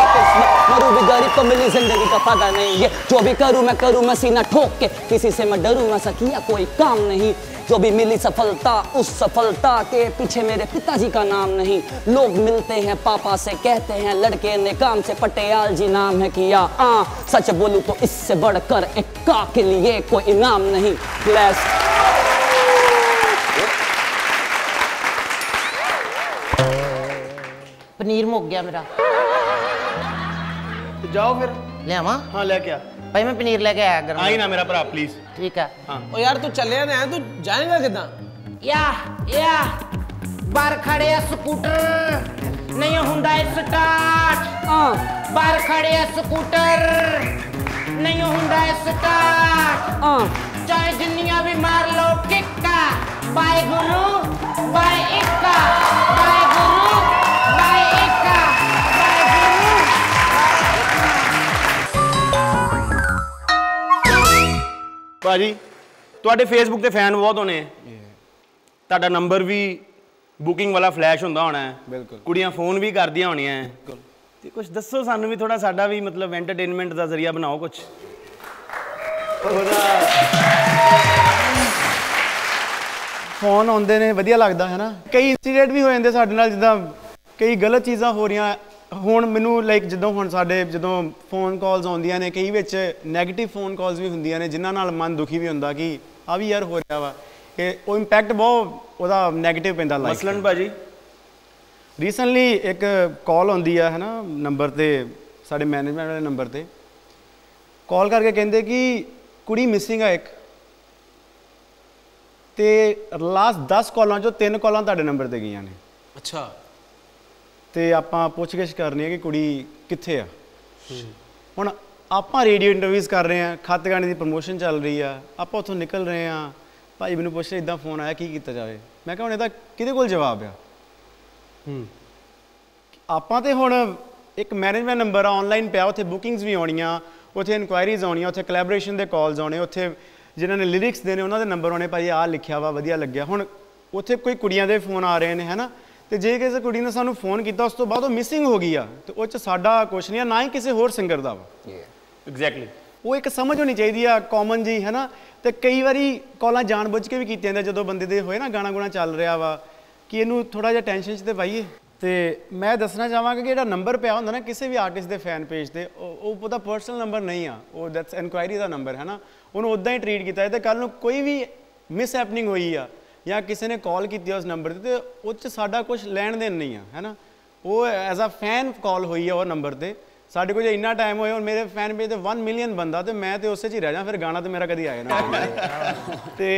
मरू भी गरीब को मिली ज़िंदगी का फ़ायदा नहीं। ये जो भी करूँ, मैं करूँ मैं सीना ठोक के, किसी से मैं डरूँ, ऐसा किया कोई काम नहीं। जो भी मिली सफलता उस सफलता के पीछे मेरे पिताजी का नाम नहीं। लोग मिलते हैं पापा से कहते हैं लड़के ने काम से पटेयाल जी नाम है किया। आ सच बोलू तो इससे बढ़कर एक का के लिए कोई इनाम नहीं। प्लस पनीर मुक गया मेरा। तो जाओ फिर। ले आवा। हाँ लेके आ। भाई मैं पनीर लेके आया गर्म। आई ना मेरा भरा प्लीज़ ठीक है। हाँ। ओ यार तू चले ना तू जाएगा किदा या या। बार खड़े है स्कूटर नहीं हुंदा स्टार्ट हाँ। बार खड़े है स्कूटर नहीं हुंदा स्टार्ट हाँ। चाहे जिन्नियाँ भी मार लो किक का बाय गुरु बाय इक्का। ਭਾਜੀ ਤੁਹਾਡੇ ਫੇਸਬੁੱਕ ਤੇ ਫੈਨ ਬਹੁਤ ਹੋਣੇ ਆ। ਤੁਹਾਡਾ ਨੰਬਰ ਵੀ ਬੁਕਿੰਗ ਵਾਲਾ ਫਲੈਸ਼ ਹੁੰਦਾ ਹੋਣਾ ਹੈ। ਬਿਲਕੁਲ। ਕੁੜੀਆਂ ਫੋਨ ਵੀ ਕਰਦੀਆਂ ਹੋਣੀਆਂ ਹੈ। ਤੇ ਕੁਝ ਦੱਸੋ ਸਾਨੂੰ ਵੀ ਥੋੜਾ ਸਾਡਾ ਵੀ ਮਤਲਬ ਐਂਟਰਟੇਨਮੈਂਟ ਦਾ ਜ਼ਰੀਆ ਬਣਾਓ ਕੁਝ ਫੋਨ ਆਉਂਦੇ ਨੇ ਵਧੀਆ ਲੱਗਦਾ ਹੈ ਨਾ ਕਈ ਇਨਸੀਡੈਂਟ ਵੀ ਹੋ ਜਾਂਦੇ ਸਾਡੇ ਨਾਲ ਜਿੱਦਾਂ ਕਈ ਗਲਤ ਚੀਜ਼ਾਂ ਹੋ ਰਹੀਆਂ ਹੁਣ ਮੈਨੂੰ ਲਾਈਕ ਜਦੋਂ ਹੁਣ ਸਾਡੇ ਜਦੋਂ ਫੋਨ ਕਾਲਸ ਆਉਂਦੀਆਂ ਨੇ ਕਈ ਵਿੱਚ 네ਗੇਟਿਵ ਫੋਨ ਕਾਲਸ ਵੀ ਹੁੰਦੀਆਂ ਨੇ ਜਿਨ੍ਹਾਂ ਨਾਲ ਮਨ ਦੁਖੀ ਵੀ ਹੁੰਦਾ ਕਿ ਆ ਵੀ ਯਾਰ ਹੋ ਰਿਹਾ ਵਾ ਕਿ ਉਹ ਇੰਪੈਕਟ ਬਹੁਤ ਉਹਦਾ 네ਗੇਟਿਵ ਪੈਂਦਾ ਲਾਈਫ ਮਸਲਨ ਭਾਜੀ? ਰੀਸੈਂਟਲੀ ਇੱਕ ਕਾਲ ਆਉਂਦੀ ਆ ਹੈ ਨਾ ਨੰਬਰ ਤੇ ਸਾਡੇ ਮੈਨੇਜਮੈਂਟ ਵਾਲੇ ਨੰਬਰ ਤੇ। ਕਾਲ ਕਰਕੇ ਕਹਿੰਦੇ ਕਿ ਕੁੜੀ ਮਿਸਿੰਗ ਆ ਇੱਕ। ਤੇ ਲਾਸਟ 10 ਕਾਲਾਂ ਚੋਂ 3 ਕਾਲਾਂ ਤੁਹਾਡੇ ਨੰਬਰ ਤੇ ਗਈਆਂ ਨੇ। ਅੱਛਾ। ਤੇ ਆਪਾਂ ਪੁੱਛਗਿੱਛ ਕਰਨੀ ਹੈ ਕਿ ਕੁੜੀ ਕਿੱਥੇ ਆ। ਹੁਣ ਆਪਾਂ ਰੇਡੀਓ ਇੰਟਰਵਿਊਜ਼ ਕਰ ਰਹੇ ਆ ਖੱਤ ਗਾਣੇ ਦੀ ਪ੍ਰੋਮੋਸ਼ਨ ਚੱਲ ਰਹੀ ਆ ਆਪਾਂ ਉੱਥੋਂ ਨਿਕਲ ਰਹੇ ਆ ਭਾਈ ਮੈਨੂੰ ਪੁੱਛ ਰਿਹਾ ਇਦਾਂ ਫੋਨ ਆਇਆ ਕੀ ਕੀਤਾ ਜਾਵੇ? ਮੈਂ ਕਿਹਾ ਹੁਣ ਇਹਦਾ ਕਿਹਦੇ ਕੋਲ ਜਵਾਬ ਆ? ਆਪਾਂ ਤੇ ਹੁਣ ਇੱਕ ਮੈਨੇਜਮੈਂਟ ਨੰਬਰ ਆ ਆਨਲਾਈਨ ਪਿਆ ਉੱਥੇ ਬੁਕਿੰਗਸ ਵੀ ਆਉਣੀਆਂ ਉੱਥੇ ਇਨਕੁਆਇਰੀਜ਼ ਆਉਣੀਆਂ ਉੱਥੇ ਕੋਲੈਬੋਰੇਸ਼ਨ ਦੇ ਕਾਲਸ ਆਉਣੇ ਉੱਥੇ ਜਿਨ੍ਹਾਂ ਨੇ ਲਿਰਿਕਸ ਦੇਣੇ ਉਹਨਾਂ ਦੇ ਨੰਬਰ ਆਉਣੇ ਭਾਈ ਆਹ ਲਿਖਿਆ ਵਾ ਵਧੀਆ ਲੱਗਿਆ। ਹੁਣ ਉੱਥੇ ਕੋਈ ਕੁੜੀਆਂ ਦੇ ਫੋਨ ਆ ਰਹੇ ਨੇ ਹੈਨਾ? ਤੇ ਜੇ ਕਿਸੇ ਕੁੜੀ ਨੇ ਸਾਨੂੰ ਫੋਨ ਕੀਤਾ ਉਸ ਤੋਂ ਬਾਅਦ ਉਹ ਮਿਸਿੰਗ ਹੋ ਗਈ ਆ ਤੇ ਉਹ ਚ ਸਾਡਾ ਕੁਛ ਨਹੀਂ ਆ ਨਾ ਹੀ ਕਿਸੇ ਹੋਰ ਸਿੰਗਰ ਦਾ ਵਾ। ਐਗਜ਼ੈਕਟਲੀ ਉਹ ਇੱਕ ਸਮਝ ਹੋਣੀ ਚਾਹੀਦੀ ਆ ਕਾਮਨ ਜੀ ਹੈ ਨਾ? ਤੇ ਕਈ ਵਾਰੀ ਕਾਲਾਂ ਜਾਣਬੁੱਝ ਕੇ ਵੀ ਕੀਤੀਆਂ ਜਾਂਦੀਆਂ ਜਦੋਂ ਬੰਦੇ ਦੇ ਹੋਏ ਨਾ ਗਾਣਾ ਗੁਣਾ ਚੱਲ ਰਿਹਾ ਵਾ ਕਿ ਇਹਨੂੰ ਥੋੜਾ ਜਿਹਾ ਟੈਨਸ਼ਨ 'ਚ ਤੇ ਪਾਈਏ। ਤੇ ਮੈਂ ਦੱਸਣਾ ਚਾਹਾਂਗਾ ਕਿ ਜਿਹੜਾ ਨੰਬਰ ਪਿਆ ਹੁੰਦਾ ਨਾ ਕਿਸੇ ਵੀ ਆਰਟਿਸਟ ਦੇ ਫੈਨ ਪੇਜ ਤੇ ਉਹ ਉਹ ਉਹਦਾ ਪਰਸਨਲ ਨੰਬਰ ਨਹੀਂ ਆ ਉਹ ਦੈਟਸ ਇਨਕੁਆਇਰੀ ਦਾ ਨੰਬਰ ਹੈ ਨਾ? ਉਹਨੂੰ ਉਦਾਂ ਹੀ ਟਰੀਟ ਕੀਤਾ ਤੇ ਕੱਲ ਨੂੰ ਕੋਈ ਵੀ ਮਿਸ ਹੈਪਨਿੰਗ ਹੋਈ ਆ ਜਾਂ ਕਿਸੇ ਨੇ ਕਾਲ ਕੀਤੀ ਆ ਉਸ ਨੰਬਰ ਤੇ ਤੇ ਉਹ 'ਚ ਸਾਡਾ ਕੁਝ ਲੈਣ ਦੇਣ ਨਹੀਂ ਆ ਹੈ ਨਾ ਉਹ ਐਜ਼ ਅ ਫੈਨ ਕਾਲ ਹੋਈ ਆ ਉਹ ਨੰਬਰ ਤੇ ਸਾਡੇ ਕੋਲ ਜੇ ਇੰਨਾ ਟਾਈਮ ਹੋਇਆ ਹੁਣ ਮੇਰੇ ਫੈਨ ਪੇਜ ਤੇ 1 ਮਿਲੀਅਨ ਬੰਦਾ ਤੇ ਮੈਂ ਤੇ ਉਸੇ 'ਚ ਹੀ ਰਹਿ ਜਾ ਫਿਰ ਗਾਣਾ ਤੇ ਮੇਰਾ ਕਦੀ ਆਇਆ ਨਾ ਤੇ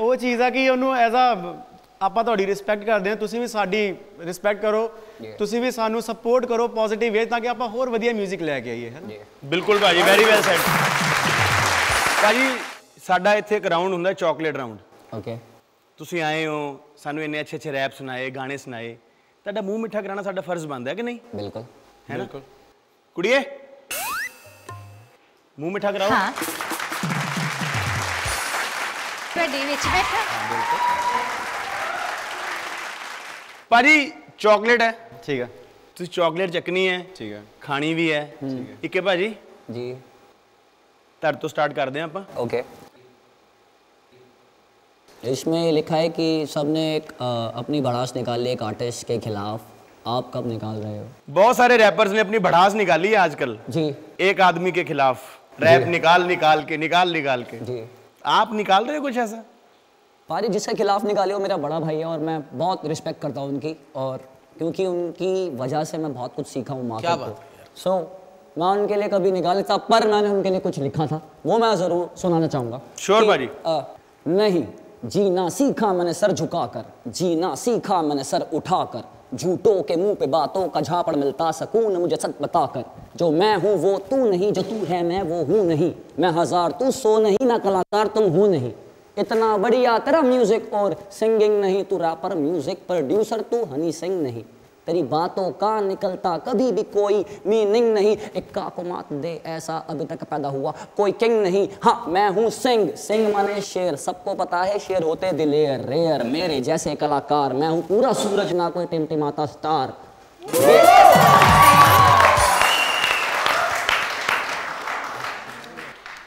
ਉਹ ਚੀਜ਼ ਆ ਕਿ ਉਹਨੂੰ ਐਜ਼ ਅ ਆਪਾਂ ਤੁਹਾਡੀ ਰਿਸਪੈਕਟ ਕਰਦੇ ਹਾਂ ਤੁਸੀਂ ਵੀ ਸਾਡੀ ਰਿਸਪੈਕਟ ਕਰੋ ਤੁਸੀਂ ਵੀ ਸਾਨੂੰ ਸਪੋਰਟ ਕਰੋ ਪੋਜ਼ਿਟਿਵ ਵੇ ਤਾਂ ਕਿ ਆਪਾਂ ਹੋਰ ਵਧੀਆ 뮤직 ਲੈ ਕੇ ਆਈਏ ਹੈ ਨਾ ਬਿਲਕੁਲ ਭਾਜੀ ਵੈਰੀ ਵੈਲ ਸੈਡ ਭਾਜੀ ਸਾਡਾ ਇੱਥੇ ਇੱਕ ਰਾਉਂਡ ਹੁੰਦਾ ਚਾਕਲੇਟ ਰਾਉਂਡ ओके ਤੁਸੀਂ ਆਏ ਹੋ ਸਾਨੂੰ ਇੰਨੇ ਅੱਛੇ ਅੱਛੇ ਰੈਪ ਸੁਣਾਏ ਗਾਣੇ ਸੁਣਾਏ ਤੁਹਾਡਾ ਮੂੰਹ ਮਿੱਠਾ ਕਰਾਣਾ ਸਾਡਾ ਫਰਜ਼ ਬਣਦਾ ਹੈ ਕਿ ਨਹੀਂ ਬਿਲਕੁਲ ਹੈ ਨਾ ਕੁੜੀਏ ਮੂੰਹ ਮਿੱਠਾ ਕਰਾਓ ਹਾਂ ਤੁਹਾਡੇ ਵਿੱਚ ਬੈਠਾ ਭਾਜੀ ਚਾਕਲੇਟ ਹੈ ਠੀਕ ਹੈ ਤੁਸੀਂ ਚਾਕਲੇਟ ਚੱਕਣੀ ਹੈ ਠੀਕ ਹੈ ਖਾਣੀ ਵੀ ਹੈ ਠੀਕ ਹੈ ਠੀਕ ਹੈ ਭਾਜੀ ਜੀ ਤੁਹਾਡੇ ਤੋਂ ਸਟਾਰਟ ਕਰਦੇ ਆ ਆਪਾਂ ਓਕੇ इसमें लिखा है कि सबने एक अ, अपनी भड़ास निकाली एक आर्टिस्ट के खिलाफ। आप कब निकाल रहे हो? बहुत सारे रैपर्स ने अपनी भड़ास निकाली है आजकल। जी। एक आदमी के खिलाफ। रैप निकाल निकाल के निकाल निकाल के। जी। आप निकाल रहे हो कुछ ऐसा? पारी जिसके खिलाफ निकाले वो मेरा बड़ा भाई है और मैं बहुत रिस्पेक्ट करता हूँ उनकी और क्योंकि उनकी वजह से मैं बहुत कुछ सीखा हूँ मार्केट को। सो मैं उनके लिए कभी निकाल था पर मैंने उनके लिए कुछ लिखा था। वो मैं ज़रूर सुनाना चाहूँगा कि, भाजी। नहीं जीना सीखा मैंने सर झुकाकर, जीना सीखा मैंने सर उठाकर। झूठों के मुँह पे बातों का झापड़ मिलता, सकून मुझे सच बताकर। जो मैं हूँ, वो तू नहीं, जो तू है, मैं वो हूँ नहीं। मैं हज़ार, तू सो नहीं ना कलाकार, तुम हूँ नहीं। इतना बढ़िया तेरा म्यूज़िक और सिंगिंग नहीं, तू रैपर म्यूज़िक प्रोड्यूसर तू हनी सिंह नहीं। तेरी बातों का निकलता कभी भी कोई मीनिंग नहीं इक्का को मात दे ऐसा अभी तक पैदा हुआ कोई किंग नहीं हाँ मैं हूँ सिंह सिंह माने शेर सबको पता है शेर होते दिलेर रेयर मेरे जैसे कलाकार मैं हूँ पूरा सूरज ना कोई टिमटिमाता स्टार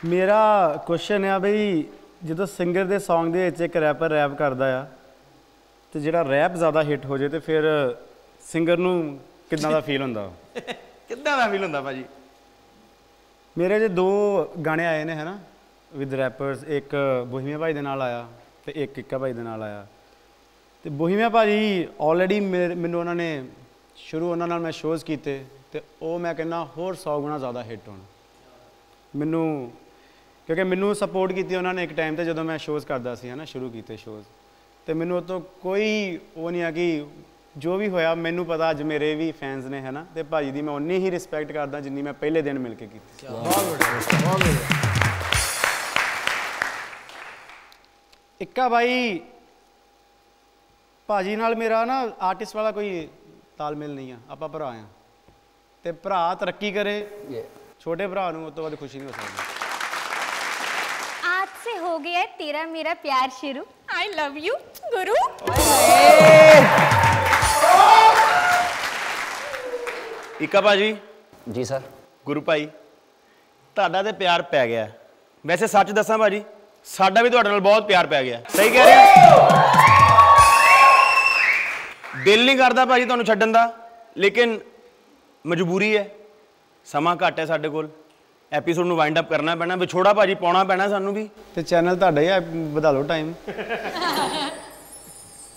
ਮੇਰਾ ਕੁਐਸਚਨ ਆ ਬਈ ਜਦੋਂ ਸਿੰਗਰ ਦੇ Song ਦੇ ਵਿੱਚ ਇੱਕ ਰੈਪਰ ਰੈਪ ਕਰਦਾ ਆ ਤੇ ਜਿਹੜਾ ਰੈਪ ਜ਼ਿਆਦਾ ਹਿੱਟ ਹੋ ਜੇ ਤੇ ਫਿਰ ਸਿੰਗਰ ਨੂੰ ਕਿੰਨਾ ਦਾ ਫੀਲ ਹੁੰਦਾ? ਕਿੱਦਾਂ ਦਾ ਫੀਲ ਹੁੰਦਾ ਭਾਜੀ? ਮੇਰੇ ਜੇ ਦੋ ਗਾਣੇ ਆਏ ਨੇ ਹੈਨਾ? ਵਿਦ ਰੈਪਰਸ ਇੱਕ ਬੋਹੀਮੀਆ ਭਾਈ ਦੇ ਨਾਲ ਆਇਆ ਤੇ ਇੱਕ ਇੱਕਾ ਭਾਈ ਦੇ ਨਾਲ ਆਇਆ। ਤੇ ਬੋਹੀਮੀਆ ਭਾਜੀ ਆਲਰੇਡੀ ਮੈਨੂੰ ਉਹਨਾਂ ਨੇ ਸ਼ੁਰੂ ਉਹਨਾਂ ਨਾਲ ਮੈਂ ਸ਼ੋਜ਼ ਕੀਤੇ ਤੇ ਉਹ ਮੈਂ ਕਹਿੰਦਾ ਹੋਰ 100 ਗੁਣਾ ਜ਼ਿਆਦਾ ਹਿੱਟ ਹੋਣ। ਮੈਨੂੰ ਕਿਉਂਕਿ ਮੈਨੂੰ ਸਪੋਰਟ ਕੀਤੀ ਉਹਨਾਂ ਨੇ ਇੱਕ ਟਾਈਮ ਤੇ ਜਦੋਂ ਮੈਂ ਸ਼ੋਜ਼ ਕਰਦਾ ਸੀ ਹਨਾ? ਸ਼ੁਰੂ ਕੀਤੇ ਸ਼ੋਜ਼ ਤੇ ਮੈਨੂੰ ਉਹ ਤੋਂ ਕੋਈ ਉਹ ਨਹੀਂ ਆ ਕਿ ਜੋ ਵੀ ਹੋਇਆ ਮੈਨੂੰ ਪਤਾ ਅੱਜ ਮੇਰੇ ਵੀ ਫੈਨਸ ਨੇ ਹੈ ਨਾ? ਤੇ ਭਾਜੀ ਦੀ ਮੈਂ ਉਨੀ ਹੀ ਰਿਸਪੈਕਟ ਕਰਦਾ ਜਿੰਨੀ ਮੈਂ ਪਹਿਲੇ ਦਿਨ ਮਿਲ ਕੇ ਕੀਤੀ ਇੱਕਾ ਬਾਈ ਭਾਜੀ ਨਾਲ ਮੇਰਾ ਨਾ ਆਰਟਿਸਟ ਵਾਲਾ ਕੋਈ ਤਾਲਮੇਲ ਨਹੀਂ ਆ ਆਪਾਂ ਭਰਾ ਆ। ਤੇ ਭਰਾ ਤਰੱਕੀ ਕਰੇ ਛੋਟੇ ਭਰਾ ਨੂੰ ਉਹ ਤੋਂ ਬਾਅਦ ਖੁਸ਼ੀ ਨਹੀਂ ਹੋ ਸਕਦੀ। ਆਜ ਸੇ ਹੋ ਗਿਆ ਤੇਰਾ ਮੇਰਾ ਪਿਆਰ ਸ਼ੁਰੂ ਆਈ ਲਵ ਯੂ ਗੁਰੂ ਇਕਾ ਭਾਜੀ? ਜੀ ਸਰ। ਗੁਰੂ ਭਾਈ ਤੁਹਾਡਾ ਤੇ ਪਿਆਰ ਪੈ ਗਿਆ। ਵੈਸੇ ਸੱਚ ਦੱਸਾਂ ਭਾਜੀ ਸਾਡਾ ਵੀ ਤੁਹਾਡੇ ਨਾਲ ਬਹੁਤ ਪਿਆਰ ਪੈ ਗਿਆ। ਸਹੀ ਕਹਿ ਰਹੇ ਹੋ? ਦਿਲ ਨਹੀਂ ਕਰਦਾ ਭਾਜੀ ਤੁਹਾਨੂੰ ਛੱਡਣ ਦਾ ਲੇਕਿਨ ਮਜਬੂਰੀ ਹੈ। ਸਮਾਂ ਘੱਟ ਹੈ ਸਾਡੇ ਕੋਲ। ਐਪੀਸੋਡ ਨੂੰ ਵਾਈਂਡ ਅਪ ਕਰਨਾ ਪੈਣਾ ਵਿਛੋੜਾ ਭਾਜੀ ਪਾਉਣਾ ਪੈਣਾ ਸਾਨੂੰ ਵੀ। ਤੇ ਚੈਨਲ ਤੁਹਾਡਾ ਹੀ ਵਧਾ ਲਓ ਟਾਈਮ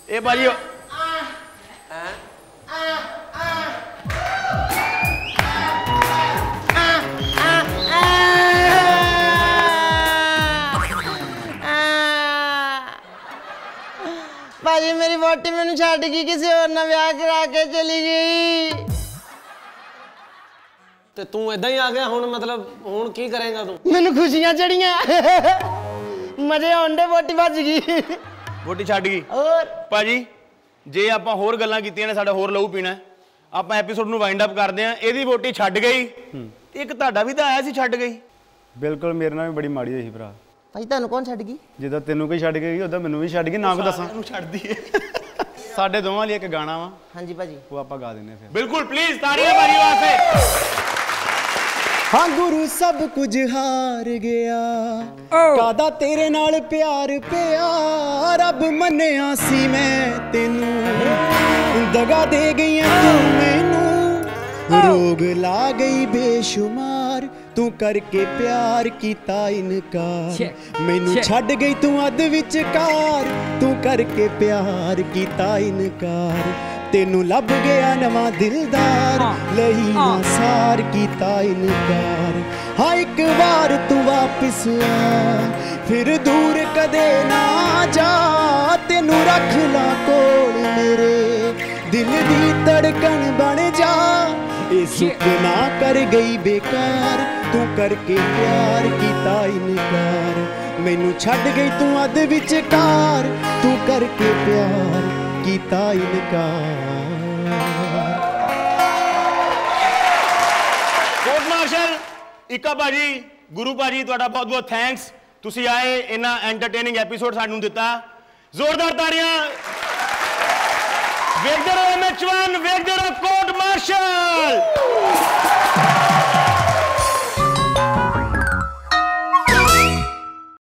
ਇਹ ਭਾਜੀ ਭਾਜੀ ਮੇਰੀ ਵੋਟੀ ਮੈਨੂੰ ਛੱਡ ਗਈ ਕਿਸੇ ਹੋਰ ਨਾਲ ਵਿਆਹ ਕਰਾ ਕੇ ਚਲੀ ਗਈ। ਤੇ ਤੂੰ ਇਦਾਂ ਹੀ ਆ ਗਿਆ ਹੁਣ ਮਤਲਬ ਹੁਣ ਕੀ ਕਰੇਗਾ ਤੂੰ? ਮੈਨੂੰ ਖੁਸ਼ੀਆਂ ਚੜੀਆਂ। ਮਜ਼ੇ ਆਉਂਦੇ ਵੋਟੀ ਭੱਜ ਗਈ। ਵੋਟੀ ਛੱਡ ਗਈ? ਹੋਰ? ਭਾਜੀ ਜੇ ਆਪਾਂ ਹੋਰ ਗੱਲਾਂ ਕੀਤੀਆਂ ਨੇ ਸਾਡਾ ਹੋਰ ਲਹੂ ਪੀਣਾ ਆਪਾਂ ਐਪੀਸੋਡ ਨੂੰ ਵਾਈਂਡ ਅਪ ਕਰਦੇ ਆਂ ਇਹਦੀ ਵੋਟੀ ਛੱਡ ਗਈ। ਇੱਕ ਤੁਹਾਡਾ ਵੀ ਤਾਂ ਆਇਆ ਸੀ ਛੱਡ ਗਈ। ਬਿਲਕੁਲ ਮੇਰੇ ਨਾਲ ਵੀ ਬੜੀ ਮਾੜੀ ਹੋਈ ਸੀ ਭਰਾ। ਭਾਈ ਤੁਹਾਨੂੰ ਕੌਣ ਛੱਡ ਗਈ? ਜਿੱਦਾਂ ਤੈਨੂੰ ਕੋਈ ਛੱਡ ਕੇ ਗਈ ਉਦਾਂ ਮੈਨੂੰ ਵੀ ਛੱਡ ਗਈ ਨਾ ਕੋ ਦੱਸਾਂ? ਨੂੰ ਛੱਡਦੀ ਏ। ਸਾਡੇ ਦੋਵਾਂ ਲਈ ਇੱਕ ਗਾਣਾ ਵਾ। ਹਾਂਜੀ ਭਾਜੀ। ਉਹ ਆਪਾਂ ਗਾ ਦਿੰਨੇ ਫਿਰ। ਬਿਲਕੁਲ ਪਲੀਜ਼ ਤਾੜੀਆਂ ਭਾਜੀ ਵਾਸਤੇ ਹਾਂ ਗੁਰੂ ਸਭ ਕੁਝ ਹਾਰ ਗਿਆ। ਕਾਦਾ ਤੇਰੇ ਨਾਲ ਪਿਆਰ ਪਿਆ? ਰੱਬ ਮੰਨਿਆ ਸੀ ਮੈਂ ਤੈਨੂੰ। ਦਗਾ ਦੇ ਗਈਆਂ ਤੂੰ ਮੈਨੂੰ। ਰੋਗ ਲਾ ਗਈ ਬੇਸ਼ੁਮਾਰ। ਤੂੰ ਕਰਕੇ ਪਿਆਰ ਕੀਤਾ ਇਨਕਾਰ। ਮੈਨੂੰ ਛੱਡ ਗਈ ਤੂੰ ਅੱਧ ਵਿਚਕਾਰ। ਤੂੰ ਕਰਕੇ ਪਿਆਰ ਕੀਤਾ ਇਨਕਾਰ। ਤੈਨੂੰ ਲੱਭ ਗਿਆ ਨਵਾਂ ਦਿਲਦਾਰ। ਲਈ ਨਾ ਸਾਰ ਕੀਤਾ ਇਨਕਾਰ। ਹਾਂ ਇੱਕ ਵਾਰ ਤੂੰ ਵਾਪਿਸ ਆ। ਫਿਰ ਦੂਰ ਕਦੇ ਨਾ ਜਾ। ਤੈਨੂੰ ਰੱਖ ਲਾ ਕੋਲ ਮੇਰੇ। ਦਿਲ ਦੀ ਧੜਕਣ ਬਣ ਜਾ। ਇਹ ਸੁਪਨਾ ਕਰ ਗਈ ਬੇਕਾਰ। ਤੂੰ ਕਰਕੇ ਪਿਆਰ ਕੀਤਾ ਇਨਕਾਰ। ਮੈਨੂੰ ਛੱਡ ਗਈ ਤੂੰ ਅੱਧ ਵਿਚਕਾਰ। ਤੂੰ ਕਰਕੇ ਪਿਆਰ ਕੀਤਾ ਇਨਕਾਰ। ਕੋਟ ਮਾਰਸ਼ਲ, ਇੱਕਾ ਭਾਜੀ, ਗੁਰੂ ਭਾਜੀ, ਤੁਹਾਡਾ ਬਹੁਤ ਬਹੁਤ ਥੈਂਕਸ ਤੁਸੀਂ ਆਏ ਇਹਨਾਂ ਐਂਟਰਟੇਨਿੰਗ ਐਪੀਸੋਡ ਸਾਨੂੰ ਦਿੱਤਾ। ਜ਼ੋਰਦਾਰ ਤਾੜੀਆਂ। ਵੇਖਦੇ ਰਹੋ ਐਮਐਚ1 ਵੇਖਦੇ ਰਹੋ ਕੋਰਟ ਮਾਰਸ਼ਲ।